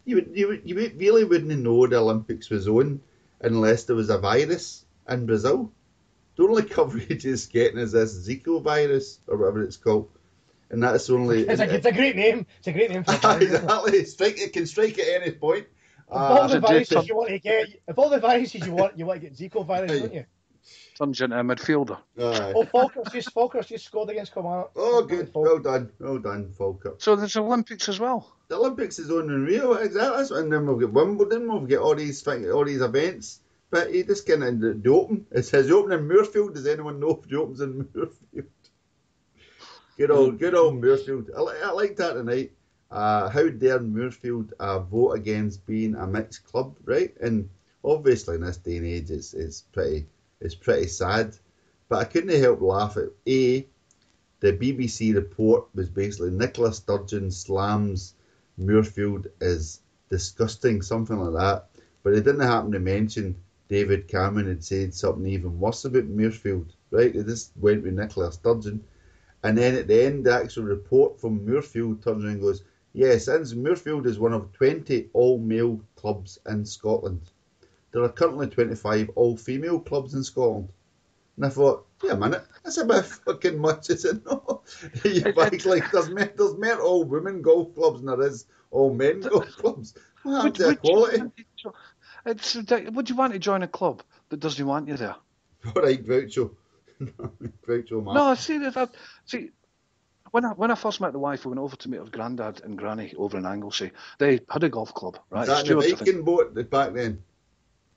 You would, you would, you really wouldn't know the Olympics was on unless there was a virus in Brazil. The only coverage it's getting is this Zika virus or whatever it's called, and that's only It's a, it's a great name. It's a great name for a it? exactly. Strike it can strike at any point. Of all Uh, the viruses some- you want to get, if all the viruses you want, you want to get Zika virus, don't you? Turns into a midfielder. aye. Oh, Falkers just Falkers just scored against Kilmarnock. Oh, good. Well done. Well done, Falkirk. So there's Olympics as well. the Olympics is on in Rio, exactly. And then we've got Wimbledon, we've got all these thing- all these events. But he just kind of the, the open. It says open in Muirfield. Does anyone know if the open's in Muirfield? Good old, good old Muirfield. I, I like that tonight. Uh, how dare Muirfield uh, vote against being a mixed club, right? And obviously in this day and age, it's, it's pretty it's pretty sad. But I couldn't help laugh at a the BBC report was basically Nicola Sturgeon slams Muirfield is disgusting, something like that. But it didn't happen to mention David Cameron had said something even worse about Muirfield, right? Just went with Nicola Sturgeon. And then at the end, the actual report from Muirfield turns around and goes, Yes, since Muirfield is one of 20 all male clubs in Scotland. There are currently 25 all female clubs in Scotland. And I thought, wait a minute, that's a bit fucking much, is it not? you think, like, there's, me- there's more all women golf clubs than there is all men golf clubs. What happened to equality? jo- it's would you want to join a club that doesn't want you there? All right, Groucho. Groucho, man. No, see that. See, when I when I first met the wife, we went over to meet her granddad and granny over in Anglesey. They had a golf club, right? Is that in the I. Viking boat back then?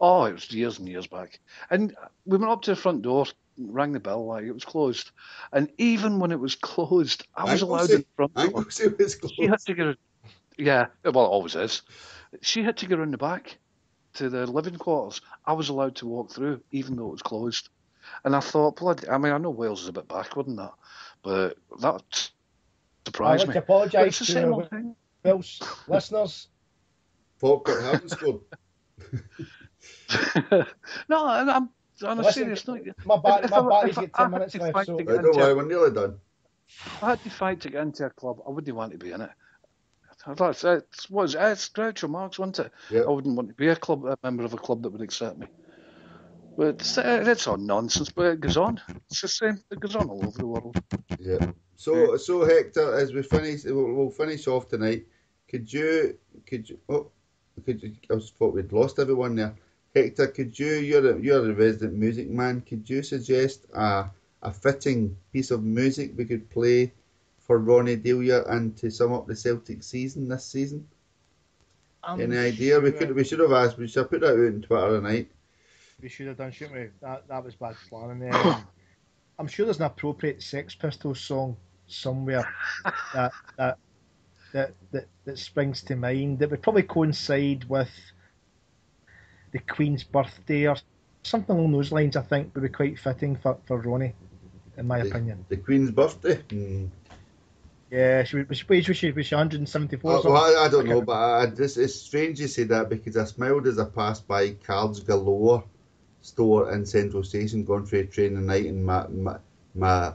Oh, it was years and years back. And we went up to the front door, rang the bell, like it was closed. And even when it was closed, I was allowed in Anglesey? front door. Anglesey was She had to get, yeah, well, it always is. She had to get around the back to the living quarters. I was allowed to walk through, even though it was closed. And I thought, bloody, I mean, I know Wales is a bit backward in that, but that I'd surprised like me. to apologise it's the to same our old. Wales listeners. Falkirk haven't scored. no, and I'm on a Listen, serious note. My, bat- If my I- battery's got I 10 had minutes to left, so to Right, don't worry, we're nearly done. if I had to fight to get into a club, I wouldn't want to be in it. That's it's was it's Groucho Marx, wasn't it? Yeah. I wouldn't want to be a club a member of a club that would accept me. But it's, uh, it's all nonsense. But it goes on. It's the same. It goes on all over the world. Yeah. So, so Hector, as we finish, we'll, we'll finish off tonight. Could you, could you, oh, could you, I was thought we'd lost everyone there. Hector, could you, you're a, you're a resident music man, could you suggest a, a fitting piece of music we could play for Ronnie Deila and to sum up the Celtic season this season? I'm Any idea? We could, we should have asked, we should have put that out on Twitter tonight. We should have done, shouldn't we? That, that was bad planning there. I'm sure there's an appropriate Sex Pistols song somewhere that that that that, that springs to mind that would probably coincide with the Queen's birthday or something along those lines. I think would be quite fitting for, for Ronnie, in my opinion. The Queen's birthday? Hmm. Yeah, she was she, was she, was she 174 or Uh, well, I, I don't know, but I, this, it's strange you say that because I smiled as I passed by Cards Galore store in Central Station going for a train the night and my, my, my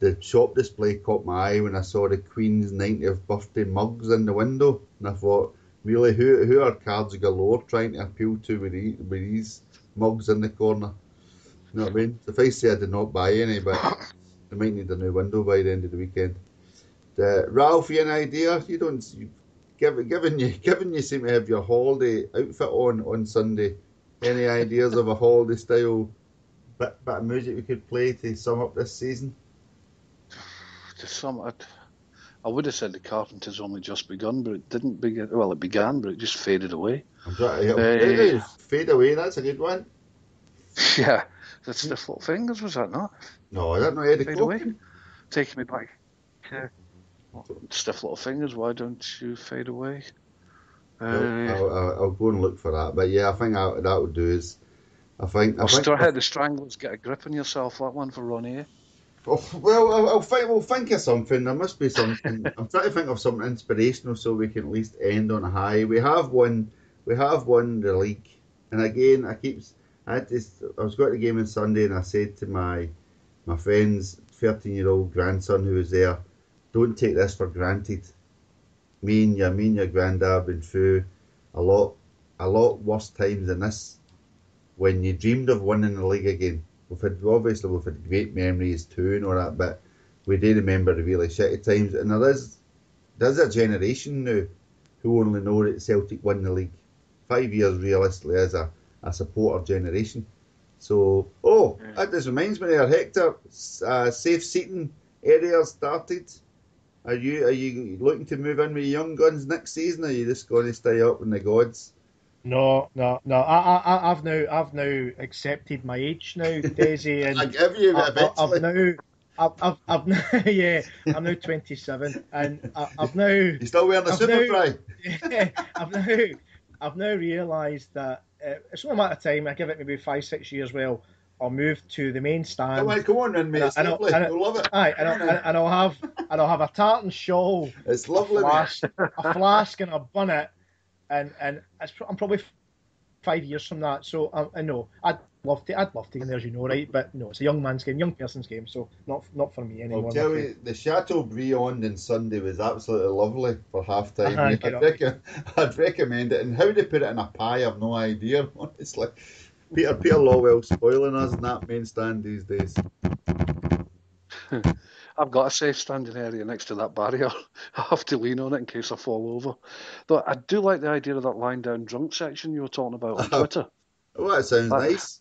the shop display caught my eye when I saw the Queen's 90th birthday mugs in the window and I thought, really, who who are Cards Galore trying to appeal to with, these, with these mugs in the corner? You know what I mean? Suffice to say I did not buy any, but I might need a new window by the end of the weekend. Uh, Ralph, you an idea? You don't. You, given, given you, given you seem to have your holiday outfit on on Sunday, any ideas of a holiday style bit, bit of music we could play to sum up this season? to sum I'd, I would have said the Carpenters only just begun, but it didn't begin. Well, it began, but it just faded away. I'm trying to Uh, fade away. That's a good one. Yeah, that's the little fingers was that not? No, I don't know Eddie Fade away, taking me back. Yeah. Stiff little fingers. Why don't you fade away? Uh, I'll, I'll, I'll go and look for that. But yeah, I think I, that would do is. I think. I I'll think start ahead the stranglers. Get a grip on yourself. That one for Ronnie. eh? Oh, well, I'll, I'll think. We'll think of something. There must be something. I'm trying to think of something inspirational so we can at least end on a high. We have won. We have won the league, and again, I keep. I just. I was going to the game on Sunday, and I said to my my friend's 13 year old grandson who was there, "Don't take this for granted." Me and your, me and your granddad have been through a lot, a lot worse times than this. When you dreamed of winning the league again, we've had obviously we've had great memories too and all that, but we do remember the really shitty times. And there is there's a generation now who only know that Celtic won the league. Five years realistically as a, a supporter generation. So oh, that just reminds me there, Hector. Uh, safe seating area started. Are you are you looking to move in with young guns next season? Or are you just going to stay up in the gods? No, no, no. I, I, I- I've now, I've now accepted my age now, Daisy, and I give you I, I, eventually. I've now, I've, I've, I've now, yeah, I'm now 27, and I, I've now, you still wearing the I've super now- fry? I've now, I've now realised that uh, it's only a matter of time. I give it maybe five, six years. Well, I'll move to the main stand. Come on, come on, then, mate. It's I know- lovely. I know- You'll love it. Aye, and I'll, and I'll have, and I'll have a tartan shawl, It's lovely, mate. flask, a flask, and a bunnet, and and I'm probably five years from that. So I, I know I'd love to, I'd love to, and as you know, right? But no, it's a young man's game, young person's game. So not not for me anymore. I'll tell you, the Chateaubriand on on Sunday was absolutely lovely for half time. Uh-huh, I'd, recom- I'd recommend it. And how they put it in a pie, I've no idea, honestly. Peter Peter Lawwell spoiling us in that main stand these days. I've got a safe standing area next to that barrier. I have to lean on it in case I fall over. Though I do like the idea of that lying down drunk section you were talking about on Twitter. Oh, that sounds Uh, nice.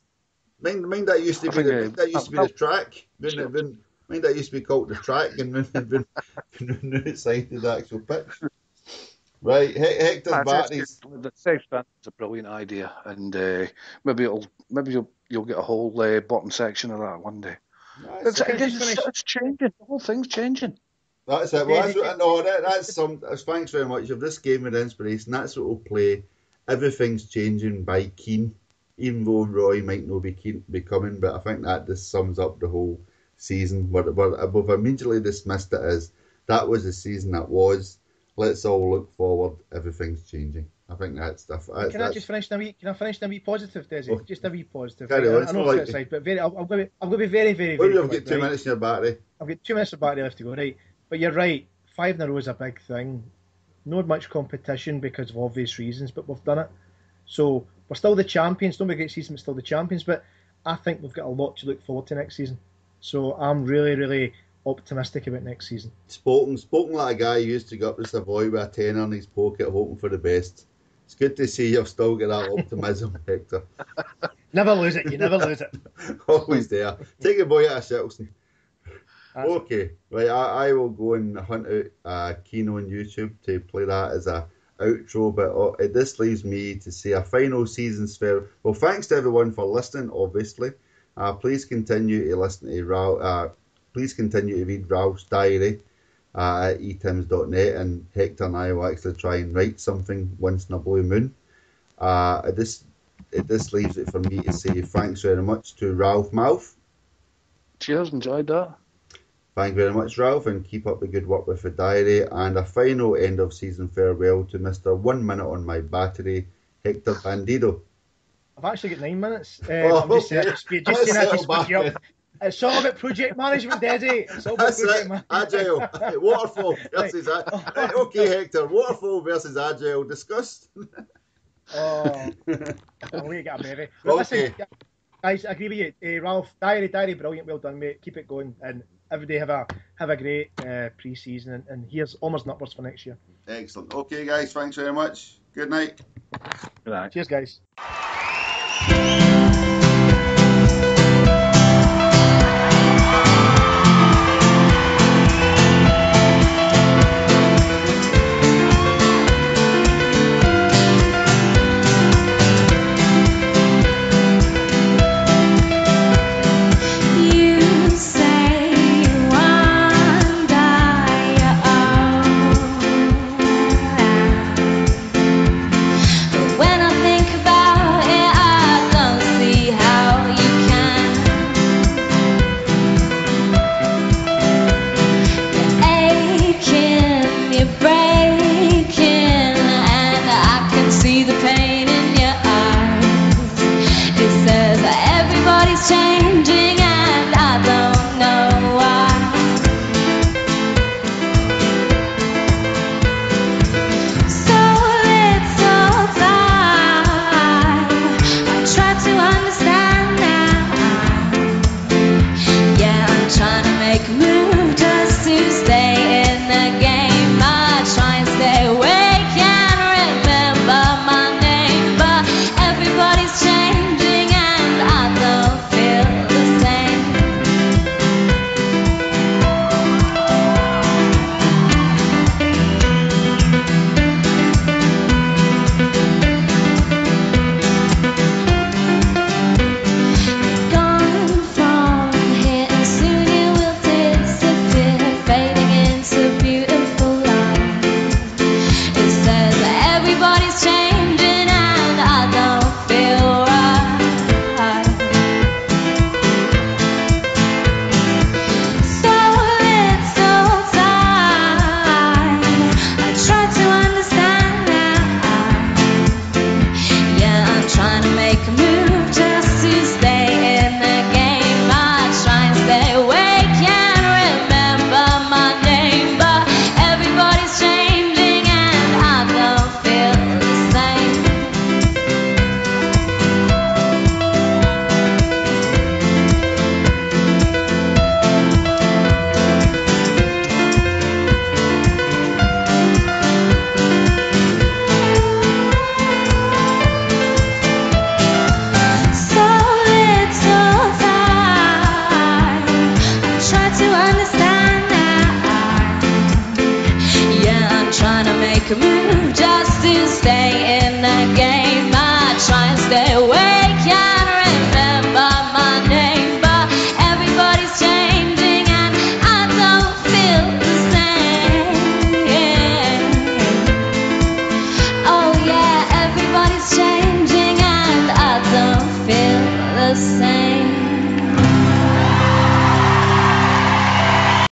Mind, mind that used to I be the, uh, that used to be the track. When, when, mind that used to be called the track, and when when when it's sighted the actual pitch. Right, He- Hector's That's- The safe stand is a brilliant idea, and uh, maybe it'll maybe you'll you'll get a whole uh, bottom section of that one day. It's, it's, it's changing. The whole thing's changing. that's it. Well, that's what, no, that, that's some. Thanks very much. If this gave me the inspiration, that's what we'll play. Everything's changing by Keane, even though Roy might not be keen be coming, but I think that just sums up the whole season. What what we've immediately dismissed it as that was the season that was. Let's all look forward. Everything's changing. I think that's stuff. That's, Can I just finish a wee? Can I finish a wee positive, Desi? Oh. Just a wee positive. Carry on, I, I know not it's like- outside, but very. I'm, going to. I'm going to be very, very, well, very. quick, got two right? minutes in your battery. I've got two minutes of battery left to go, right? But you're right. Five in a row is a big thing. Not much competition because of obvious reasons, but we've done it. So we're still the champions. Don't be a great season, but still the champions. But I think we've got a lot to look forward to next season. So I'm really, really optimistic about next season. Spoken, spoken like a guy who used to go up to Savoy with a tenner in his pocket, hoping for the best. It's good to see you've still got that optimism, Hector. Never lose it. You never lose it. Always there. Take a boy out of Shettleston. Okay, right. I, I will go and hunt out uh, Keane on YouTube to play that as a outro. But uh, it, this leaves me to say a final season spare. Well, thanks to everyone for listening. Obviously, uh, please continue to listen to Ralph. Uh, please continue to read Ralph's diary uh, at etims.net, and Hector and I will actually try and write something once in a blue moon. Uh, this it, this leaves it for me to say thanks very much to Ralph Mouth. Cheers, enjoyed that. Thank you very much, Ralph, and keep up the good work with the diary. And a final end of season farewell to Mr. One Minute on My Battery, Hector Bandido. I've actually got nine minutes. Uh, Oh, I'm just okay. just, just Let's saying that to settle you up. It's all about project management, Daddy. It's all about That's project it. management. Agile. Waterfall versus Agile. Right, okay, Hector. Waterfall versus Agile. Discussed. Oh, I'll let you get a baby. But Okay. listen, guys, I agree with you. Uh, Ralph, diary, diary, brilliant. Well done, mate. Keep it going, and every day have a have a great uh, pre-season. And, and here's almost and upwards for next year. Excellent. Okay, guys. Thanks very much. Good night. Good night. Cheers, guys.